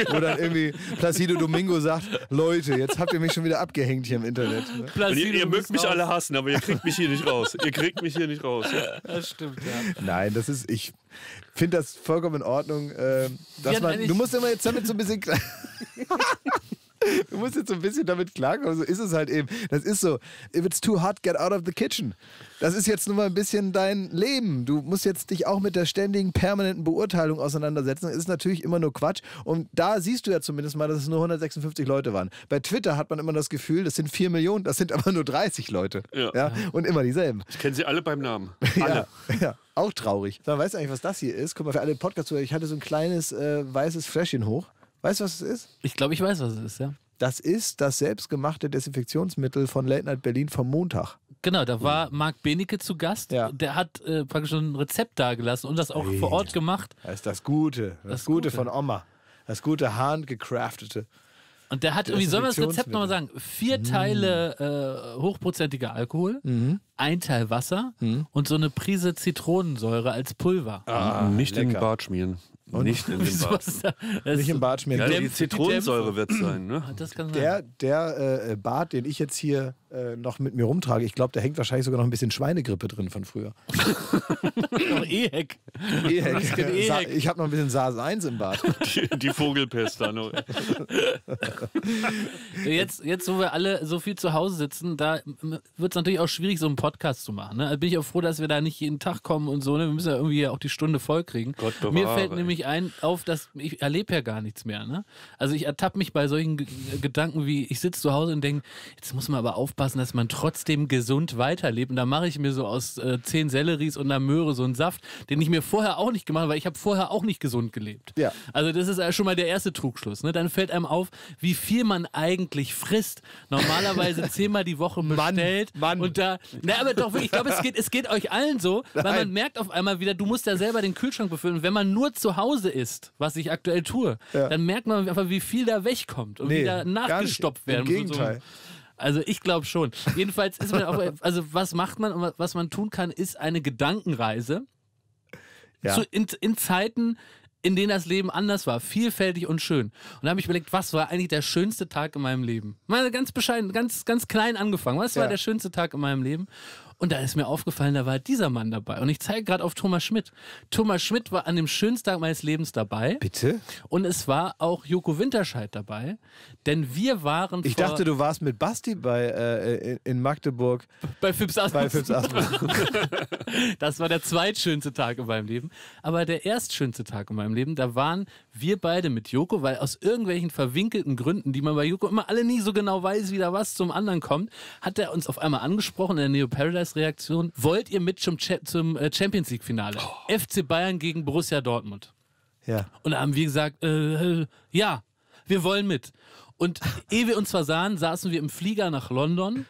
Wo dann irgendwie Placido Domingo sagt: Leute, jetzt habt ihr mich schon wieder abgehängt hier im Internet. Ne? Und ihr, Placido, ihr mögt mich raus. alle hassen, aber ihr kriegt mich hier nicht raus. Ihr kriegt mich hier nicht raus. Ja. Das stimmt, ja. Nein, das ist, ich finde das vollkommen in Ordnung. Äh, dass man, du musst immer jetzt damit so ein bisschen. Du musst jetzt so ein bisschen damit klarkommen. So ist es halt eben. Das ist so. If it's too hot, get out of the kitchen. Das ist jetzt nun mal ein bisschen dein Leben. Du musst jetzt dich auch mit der ständigen, permanenten Beurteilung auseinandersetzen. Das ist natürlich immer nur Quatsch. Und da siehst du ja zumindest mal, dass es nur 156 Leute waren. Bei Twitter hat man immer das Gefühl, das sind 4 Millionen, das sind aber nur 30 Leute. Ja. Und immer dieselben. Ich kenne sie alle beim Namen. Alle. Ja, ja, auch traurig. Sag mal, weißt du eigentlich, was das hier ist? Guck mal, für alle podcast ich hatte so ein kleines äh, weißes Fläschchen hoch. Weißt du, was es ist? Ich glaube, ich weiß, was es ist, ja. das ist das selbstgemachte Desinfektionsmittel von Late Night Berlin vom Montag. Genau, da war Marc Benecke zu Gast. Ja. Der hat äh, praktisch schon ein Rezept dagelassen und das auch vor Ort gemacht. Das ist das Gute. Das, Das Gute Gute. von Oma. Das gute handgecraftete. Und der hat, wie soll man das Rezept nochmal sagen? Vier Mm. Teile äh, hochprozentiger Alkohol, Mhm. ein Teil Wasser und so eine Prise Zitronensäure als Pulver. nicht in den lecker. Bart schmieren. Nicht in da- das Nicht im Bad schmieren. Ja, Der- die Zitronensäure wird es sein, ne? Das kann sein. Der, der äh, Bart, den ich jetzt hier äh, noch mit mir rumtrage, ich glaube, da hängt wahrscheinlich sogar noch ein bisschen Schweinegrippe drin von früher. Ehek. Ehek. Ehek. Ich habe noch ein bisschen SARS 1 im Bart. Die, die Vogelpest da noch. Jetzt, jetzt, wo wir alle so viel zu Hause sitzen, da wird es natürlich auch schwierig, so einen Podcast zu machen. Ne? Da bin ich auch froh, dass wir da nicht jeden Tag kommen und so. Ne? Wir müssen ja irgendwie auch die Stunde voll kriegen. Gott bewahre, Mir fällt ey. nämlich ein, auf, dass ich erlebe ja gar nichts mehr. Ne? Also ich ertappe mich bei solchen G Gedanken wie, ich sitze zu Hause und denke, jetzt muss man aber aufpassen, dass man trotzdem gesund weiterlebt. Und da mache ich mir so aus äh, zehn Selleries und einer Möhre so einen Saft, den ich mir vorher auch nicht gemacht habe, weil ich habe vorher auch nicht gesund gelebt. Ja. Also das ist ja schon mal der erste Trugschluss. Ne? Dann fällt einem auf, wie viel man eigentlich frisst. Normalerweise zehnmal die Woche Mann, bestellt. Mann. Und da, na, aber doch, ich glaube, es geht, es geht euch allen so, weil Nein. man merkt auf einmal wieder, du musst ja selber den Kühlschrank befüllen. Und wenn man nur zu Hause isst, was ich aktuell tue, Ja. dann merkt man einfach, wie viel da wegkommt und Nee, gar nicht. nachgestopft Im werden. muss. Gegenteil. Also ich glaube schon. Jedenfalls ist man auch, also was macht man und was man tun kann, ist eine Gedankenreise Ja. zu, in, in Zeiten, in denen das Leben anders war, vielfältig und schön. Und da habe ich überlegt, was war eigentlich der schönste Tag in meinem Leben? Mal ganz bescheiden, ganz, ganz klein angefangen. Was war Ja. der schönste Tag in meinem Leben? Und da ist mir aufgefallen, da war dieser Mann dabei. Und ich zeige gerade auf Thomas Schmidt. Thomas Schmidt war an dem schönsten Tag meines Lebens dabei. Bitte? Und es war auch Joko Winterscheid dabei. Denn wir waren Ich dachte, du warst mit Basti bei, äh, in- Magdeburg bei Fips bei Fips Asmus. Das war der zweitschönste Tag in meinem Leben. Aber der erstschönste Tag in meinem Leben, da waren wir beide mit Joko, weil aus irgendwelchen verwinkelten Gründen, die man bei Joko immer alle nie so genau weiß, wie da was zum anderen kommt, hat er uns auf einmal angesprochen in der Neo Paradise Reaktion. Wollt ihr mit zum, zum äh, Champions League Finale? FC Bayern gegen Borussia Dortmund. ja. Und da haben wir gesagt, äh, äh, ja, wir wollen mit. Und ehe wir uns versahen, saßen wir im Flieger nach London.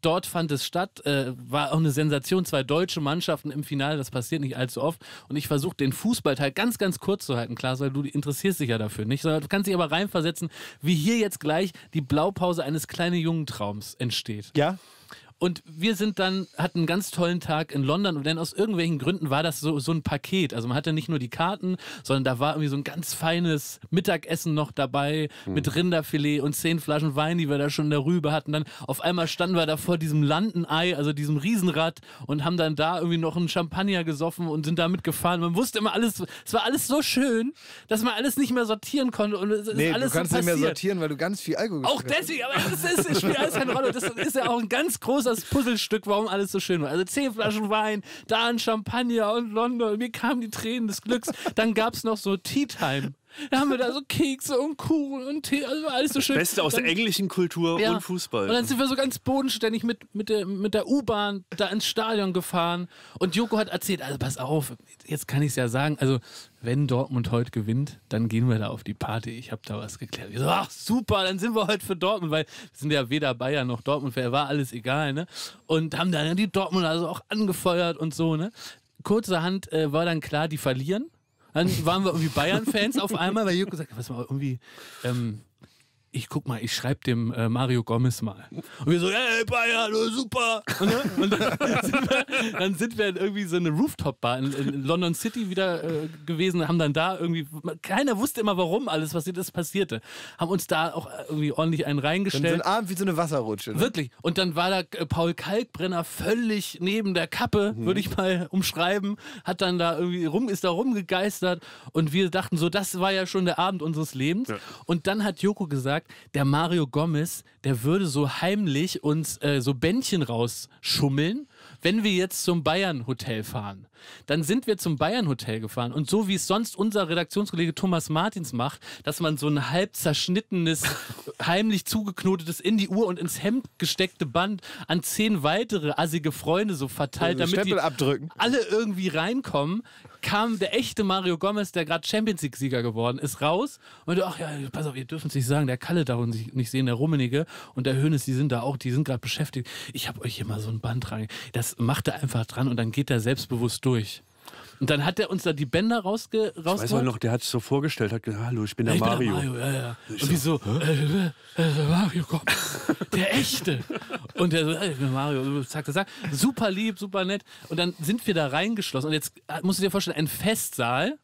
Dort fand es statt, äh, war auch eine Sensation, zwei deutsche Mannschaften im Finale, das passiert nicht allzu oft. Und ich versuche den Fußballteil ganz, ganz kurz zu halten, Klaas, weil du interessierst dich ja dafür nicht, sondern du kannst dich aber reinversetzen, wie hier jetzt gleich die Blaupause eines kleinen Jungentraums entsteht. Ja? Und wir sind dann, hatten einen ganz tollen Tag in London und dann aus irgendwelchen Gründen war das so, so ein Paket. Also man hatte nicht nur die Karten, sondern da war irgendwie so ein ganz feines Mittagessen noch dabei mit Rinderfilet und zehn Flaschen Wein, die wir da schon darüber hatten. Dann auf einmal standen wir da vor diesem Landenei, also diesem Riesenrad und haben dann da irgendwie noch einen Champagner gesoffen und sind damit gefahren. Man wusste immer alles, es war alles so schön, dass man alles nicht mehr sortieren konnte und es ist Nee, alles du kannst so nicht mehr sortieren, weil du ganz viel Alkohol Auch hast. deswegen, aber das, ist, das spielt alles keine Rolle. Das ist ja auch ein ganz großes Puzzlestück, warum alles so schön war. Also zehn Flaschen Wein, da ein Champagner und London. Mir kamen die Tränen des Glücks. Dann gab es noch so Tea Time. Da haben wir da so Kekse und Kuchen und Tee, also alles so schön. Beste aus Dann- der englischen Kultur ja. und Fußball. Und dann sind wir so ganz bodenständig mit, mit der, mit der U-Bahn da ins Stadion gefahren. Und Joko hat erzählt, also pass auf, jetzt kann ich es ja sagen, also wenn Dortmund heute gewinnt, dann gehen wir da auf die Party. Ich habe da was geklärt. Ich so, ach super, dann sind wir heute für Dortmund, weil wir sind ja weder Bayern noch Dortmund, war alles egal, ne? Und haben dann die Dortmund also auch angefeuert und so, ne? Kurzerhand äh, war dann klar, die verlieren. Dann waren wir irgendwie Bayern-Fans auf einmal, weil Joko sagt, was mal irgendwie, ähm, ich guck mal, ich schreibe dem äh, Mario Gomez mal. Und wir so, hey Bayern, oh, super. Und, ne? und dann, sind wir, dann sind wir in irgendwie so eine Rooftop-Bar in, in London City wieder äh, gewesen, haben dann da irgendwie, keiner wusste immer, warum alles, was das passierte. Haben uns da auch irgendwie ordentlich einen Dann so reingestellt. ein Abend wie so eine Wasserrutsche. Ne? Wirklich. Und dann war da äh, Paul Kalkbrenner völlig neben der Kappe, Mhm. würde ich mal umschreiben, hat dann da irgendwie rum, ist da rumgegeistert und wir dachten so, das war ja schon der Abend unseres Lebens. Und dann hat Joko gesagt, der Mario Gomez, der würde so heimlich uns äh, so Bändchen rausschummeln, wenn wir jetzt zum Bayern Hotel fahren. Dann sind wir zum Bayern Hotel gefahren und so wie es sonst unser Redaktionskollege Thomas Martins macht, dass man so ein halb zerschnittenes, heimlich zugeknotetes in die Uhr und ins Hemd gesteckte Band an zehn weitere assige Freunde so verteilt, Also damit die abdrücken. alle irgendwie reinkommen. Kam der echte Mario Gomez, der gerade Champions League-Sieger geworden ist, raus und ach ja, pass auf, ihr dürft es nicht sagen, der Kalle darf uns nicht- nicht sehen, der Rummenige und der Hönes, die sind da auch, die sind gerade beschäftigt. Ich habe euch hier mal so ein Band dran. Das macht er einfach dran und dann geht er selbstbewusst durch. Und dann hat er uns da die Bänder rausge Ich weiß rausgeholt. noch, der hat sich so vorgestellt, hat gesagt, hallo, ich bin der ich Mario. Bin der Mario, ja, ja. Und wieso? Äh, äh, Mario, komm. Der echte. Und der so, äh, ich bin Mario, zack, zack, zack. Super lieb, super nett. Und dann sind wir da reingeschlossen. Und jetzt äh, musst du dir vorstellen, ein Festsaal.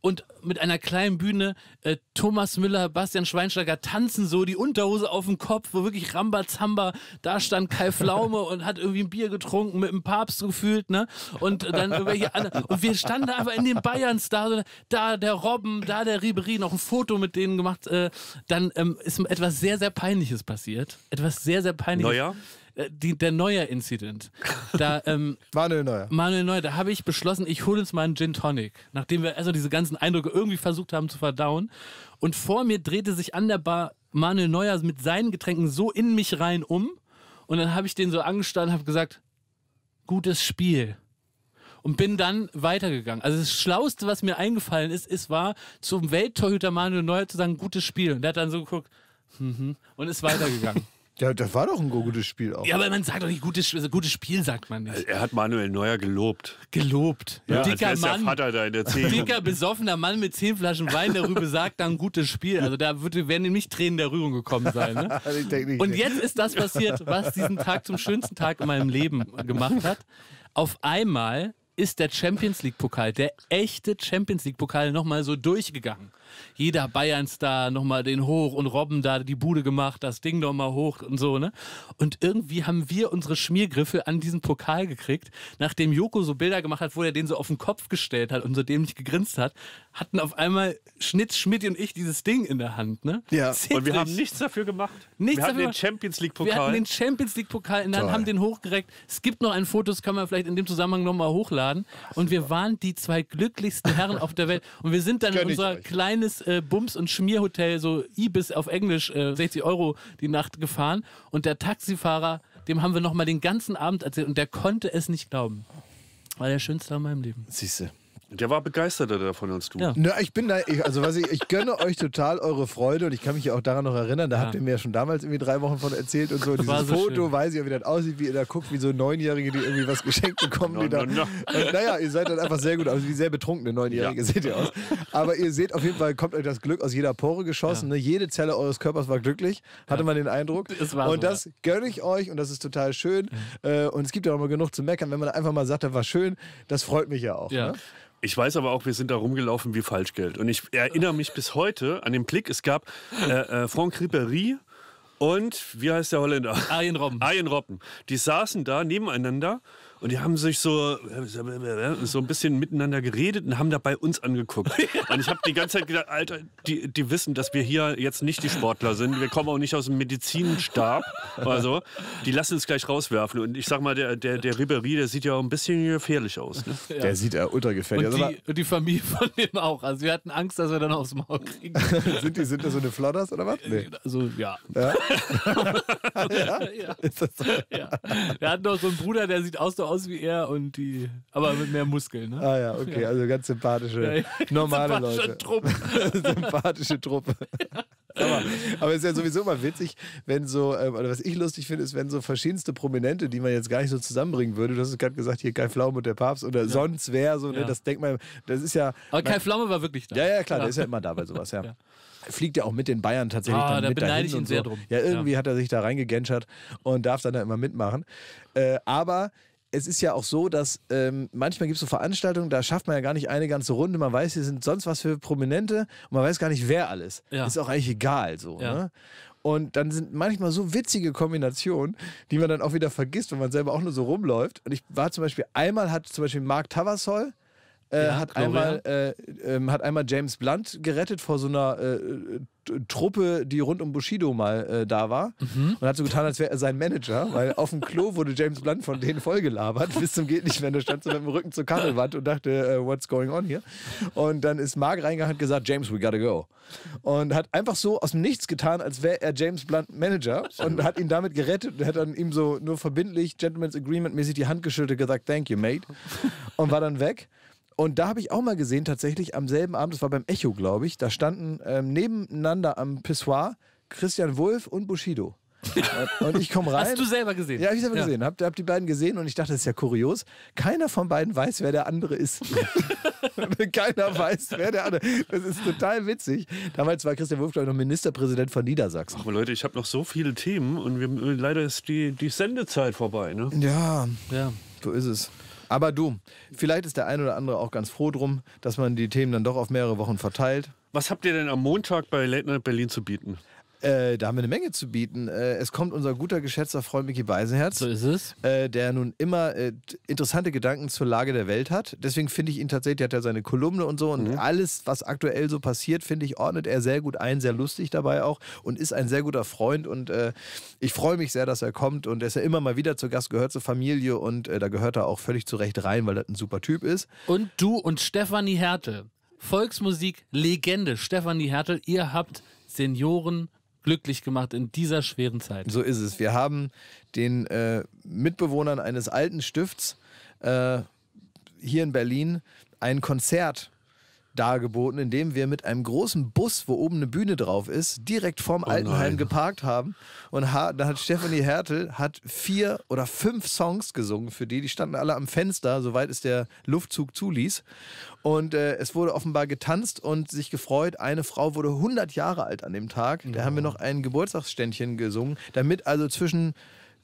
Und mit einer kleinen Bühne, äh, Thomas Müller, Bastian Schweinsteiger tanzen so, die Unterhose auf dem Kopf, wo wirklich Rambazamba, da stand Kai Pflaume und hat irgendwie ein Bier getrunken, mit dem Papst gefühlt, ne? Und dann irgendwelche andere, und wir standen einfach in den Bayerns da, da der Robben, da der Ribery, noch ein Foto mit denen gemacht. Äh, dann ähm, ist etwas sehr, sehr Peinliches passiert. Etwas sehr, sehr Peinliches. Neuer? Äh, Die, der Neuer-Incident. Da, ähm, Manuel Neuer. Manuel Neuer, da habe ich beschlossen, ich hole uns mal einen Gin Tonic, nachdem wir also diese ganzen Eindrücke irgendwie versucht haben zu verdauen. Und vor mir drehte sich an der Bar Manuel Neuer mit seinen Getränken so in mich rein um. Und dann habe ich den so angestarrt und habe gesagt, gutes Spiel. Und bin dann weitergegangen. Also das Schlauste, was mir eingefallen ist, ist war, zum Welttorhüter Manuel Neuer zu sagen, gutes Spiel. Und der hat dann so geguckt, mhm, und ist weitergegangen. Ja, das war doch ein gutes Spiel auch. ja, aber man sagt doch nicht, gutes, Spiel- also gutes Spiel sagt man nicht. Er hat Manuel Neuer gelobt. Gelobt. Ja, als Dicker der Mann. Vater da in der dicker, besoffener Mann mit zehn Flaschen Wein darüber sagt dann gutes Spiel. Also da würde, werden ihm nicht Tränen der Rührung gekommen sein. Ne? Nicht. Und jetzt ist das passiert, was diesen Tag zum schönsten Tag in meinem Leben gemacht hat. Auf einmal ist der Champions League Pokal, der echte Champions League Pokal nochmal so durchgegangen. Jeder Bayern-Star nochmal den hoch und Robben da die Bude gemacht, das Ding nochmal hoch und so, ne? Und irgendwie haben wir unsere Schmiergriffe an diesen Pokal gekriegt, nachdem Joko so Bilder gemacht hat, wo er den so auf den Kopf gestellt hat und so dämlich gegrinst hat, hatten auf einmal Schnitt, Schmidt und ich dieses Ding in der Hand, ne? Ja. Und wir haben nichts dafür gemacht. Nichts wir hatten dafür den Champions League Wir hatten Pokal. den Champions League Pokal in der Hand, haben den hochgereckt. Es gibt noch ein Foto, das kann man vielleicht in dem Zusammenhang nochmal hochladen. Und wir waren die zwei glücklichsten Herren auf der Welt. Und wir sind dann in Gönn ich unser euch. Kleines äh, Bums- und Schmierhotel, so Ibis auf Englisch, äh, 60 Euro die Nacht gefahren. Und der Taxifahrer, dem haben wir nochmal den ganzen Abend erzählt. Und der konnte es nicht glauben. War der schönste in meinem Leben. Siehste. Der war begeisterter davon als du. Ja. Na, ich bin da, ich, also was ich, ich gönne euch total eure Freude und ich kann mich ja auch daran noch erinnern, da Ja. habt ihr mir ja schon damals irgendwie drei Wochen von erzählt und so. Dieses War so Foto, schön. weiß ich ja, wie das aussieht, wie ihr da guckt, wie so Neunjährige, die irgendwie was geschenkt bekommen. No, die da, no, no. Und, naja, ihr seid dann einfach sehr gut aus, wie sehr betrunkene Neunjährige Ja. seht ihr aus. Aber ihr seht auf jeden Fall, kommt euch das Glück aus jeder Pore geschossen. Ne? Jede Zelle eures Körpers war glücklich, hatte man den Eindruck. Es war und so, das gönne ich euch und das ist total schön. Äh, und es gibt ja auch mal genug zu meckern, wenn man einfach mal sagt, das war schön. Das freut mich ja auch. Ja. Ne? Ich weiß aber auch, wir sind da rumgelaufen wie Falschgeld. Und ich erinnere mich bis heute an den Blick. Es gab äh, äh, Franck Ribéry und, wie heißt der Holländer? Arjen Robben. Arjen Robben. Die saßen da nebeneinander und die haben sich so, so ein bisschen miteinander geredet und haben dabei uns angeguckt. Und ich habe die ganze Zeit gedacht, Alter, die, die wissen, dass wir hier jetzt nicht die Sportler sind. Wir kommen auch nicht aus dem Medizinstab. Also, die lassen uns gleich rauswerfen. Und ich sag mal, der, der, der Ribéry, der sieht ja auch ein bisschen gefährlich aus. Ne? Der sieht ja ultra gefährlich Und aus. die, und die Familie von dem auch. Also wir hatten Angst, dass wir dann aufs Maul kriegen. sind, die, sind das so eine Flodders oder was? Nee. Also ja. Ja? ja. Ist das so? ja. Er hat noch so einen Bruder, der sieht auch so aus wie er und die, aber mit mehr Muskeln. Ne? Ah ja, okay, also ganz sympathische, Ja, ja. normale Sympathischer Leute. Trupp. sympathische Truppe. Aber, aber es ist ja sowieso mal witzig, wenn so, ähm, oder was ich lustig finde, ist, wenn so verschiedenste Prominente, die man jetzt gar nicht so zusammenbringen würde, du hast es gerade gesagt, hier Kai Pflaum und der Papst oder sonst wer, so, ne, Ja. das denkt man, das ist ja. Aber Kai Pflaume war wirklich da. Ja, ja, klar, der ist ja immer da bei sowas, ja. Fliegt ja auch mit den Bayern tatsächlich Ah, dann da mit beneide ich ihn und sehr so. drum. Ja, irgendwie Ja. hat er sich da reingegenschert und darf dann da immer mitmachen. Äh, aber es ist ja auch so, dass ähm, manchmal gibt es so Veranstaltungen, da schafft man ja gar nicht eine ganze Runde. Man weiß, hier sind sonst was für Prominente und man weiß gar nicht, wer alles. Ja. Ist auch eigentlich egal so. Ja. Ne? Und dann sind manchmal so witzige Kombinationen, die man dann auch wieder vergisst, wenn man selber auch nur so rumläuft. Und ich war zum Beispiel, einmal hat zum Beispiel Mark Tavassol, äh, Ja, hat, einmal, äh, ähm, hat einmal James Blunt gerettet vor so einer äh, Truppe, die rund um Bushido mal äh, da war. Mhm. Und hat so getan, als wäre er sein Manager, weil auf dem Klo wurde James Blunt von denen vollgelabert, bis zum geht nicht mehr. Der stand so mit dem Rücken zur Kachelwand und dachte, äh, what's going on here? Und dann ist Mark reingegangen und hat gesagt, James, we gotta go. Und hat einfach so aus dem Nichts getan, als wäre er James Blunt Manager und hat ihn damit gerettet und hat dann ihm so nur verbindlich, Gentleman's Agreement mäßig die Hand geschüttelt und gesagt, thank you, mate. Und war dann weg. Und da habe ich auch mal gesehen, tatsächlich am selben Abend, das war beim Echo, glaube ich, da standen ähm, nebeneinander am Pissoir Christian Wulff und Bushido. und, ich komme rein. Hast du selber gesehen? Ja, hab ich selber gesehen. Hab, hab die beiden gesehen und ich dachte, das ist ja kurios. Keiner von beiden weiß, wer der andere ist. Keiner weiß, wer der andere ist. Das ist total witzig. Damals war Christian Wulff, glaube ich, noch Ministerpräsident von Niedersachsen. Aber Leute, ich habe noch so viele Themen und wir, leider ist die, die Sendezeit vorbei. Ne? Ja, Ja. so ist es. Aber du, vielleicht ist der ein oder andere auch ganz froh drum, dass man die Themen dann doch auf mehrere Wochen verteilt. Was habt ihr denn am Montag bei Late Night Berlin zu bieten? Äh, da haben wir eine Menge zu bieten. Äh, es kommt unser guter, geschätzter Freund Micky Beisenherz. So ist es. äh, der nun immer äh, interessante Gedanken zur Lage der Welt hat. Deswegen finde ich ihn tatsächlich, der hat ja seine Kolumne und so und alles, was aktuell so passiert, finde ich, ordnet er sehr gut ein, sehr lustig dabei auch und ist ein sehr guter Freund und äh, ich freue mich sehr, dass er kommt und er ist ja immer mal wieder zu Gast, gehört zur Familie und äh, da gehört er auch völlig zurecht rein, weil das ein super Typ ist. Und du und Stefanie Hertel, Volksmusik-Legende Stefanie Hertel, ihr habt Senioren glücklich gemacht in dieser schweren Zeit. So ist es. Wir haben den äh, Mitbewohnern eines alten Stifts äh, hier in Berlin ein Konzert dargeboten, in dem wir mit einem großen Bus, wo oben eine Bühne drauf ist, direkt vorm Altenheim nein. geparkt haben. Und ha da hat Stefanie Hertel hat vier oder fünf Songs gesungen für die. Die standen alle am Fenster, soweit es der Luftzug zuließ. Und äh, es wurde offenbar getanzt und sich gefreut. Eine Frau wurde 100 Jahre alt an dem Tag. Da haben wir noch ein Geburtstagsständchen gesungen, damit also zwischen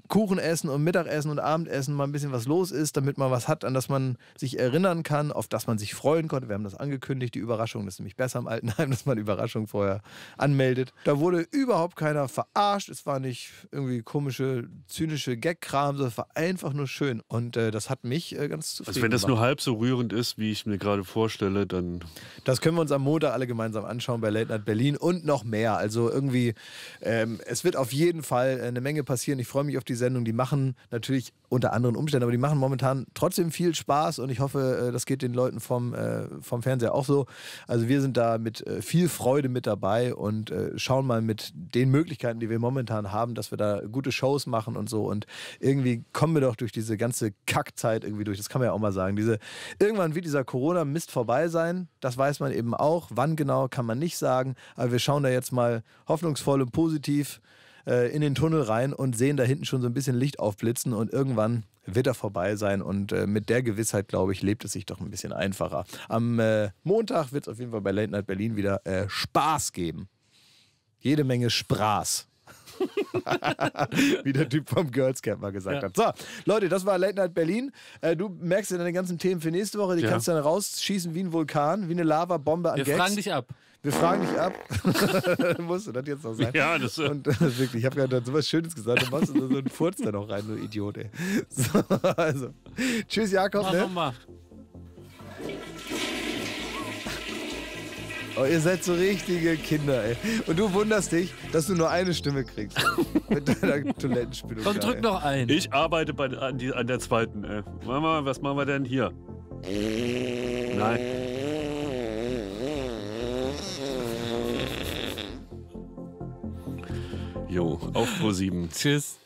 Kuchenessen und Mittagessen und Abendessen mal ein bisschen was los ist, damit man was hat, an das man sich erinnern kann, auf das man sich freuen konnte. Wir haben das angekündigt, die Überraschung. Das ist nämlich besser im Altenheim, dass man Überraschung vorher anmeldet. Da wurde überhaupt keiner verarscht. Es war nicht irgendwie komische, zynische Gag-Kram, sondern es war einfach nur schön. Und äh, das hat mich äh, ganz zufrieden Also wenn das gemacht. nur halb so rührend ist, wie ich mir gerade vorstelle, dann Das können wir uns am Montag alle gemeinsam anschauen bei Late Night Berlin und noch mehr. Also irgendwie, ähm, es wird auf jeden Fall eine Menge passieren. Ich freue mich auf die Sendung. Die machen natürlich unter anderen Umständen, aber die machen momentan trotzdem viel Spaß und ich hoffe, äh, das geht den Leuten vom, äh, vom Fernseher auch so. Also wir sind da mit äh, viel Freude mit dabei und äh, schauen mal mit den Möglichkeiten, die wir momentan haben, dass wir da gute Shows machen und so. Und irgendwie kommen wir doch durch diese ganze Kackzeit irgendwie durch. Das kann man ja auch mal sagen. Diese, irgendwann wird dieser Corona-Mist vorbei sein. Das weiß man eben auch. Wann genau, kann man nicht sagen. Aber wir schauen da jetzt mal hoffnungsvoll und positiv äh, in den Tunnel rein und sehen da hinten schon so ein bisschen Licht aufblitzen und irgendwann wird er vorbei sein und äh, mit der Gewissheit, glaube ich, lebt es sich doch ein bisschen einfacher. Am äh, Montag wird es auf jeden Fall bei Late Night Berlin wieder äh, Spaß geben. Jede Menge Spaß. Wie der Typ vom Girls Camp mal gesagt Ja. hat. So, Leute, das war Late Night Berlin. Äh, du merkst ja deine ganzen Themen für nächste Woche. Die Ja. kannst du dann rausschießen wie ein Vulkan, wie eine Lavabombe an Wir Gags. fragen dich ab. Wir fragen dich ab. Musst du das jetzt noch sagen? Ja, das, äh, Und äh, wirklich, ich habe gerade so was Schönes gesagt. Du machst so einen Furz da noch rein, du Idiot, ey. So, also. Tschüss, Jakob. Mach Ne? nochmal. Oh, ihr seid so richtige Kinder, ey. Und du wunderst dich, dass du nur eine Stimme kriegst. Mit deiner Toilettenspülung. Komm, drück ey. noch ein. ich arbeite bei, an, die, an der zweiten. Äh. Mama, was machen wir denn hier? Nein. Jo, auf Pro 7. Tschüss.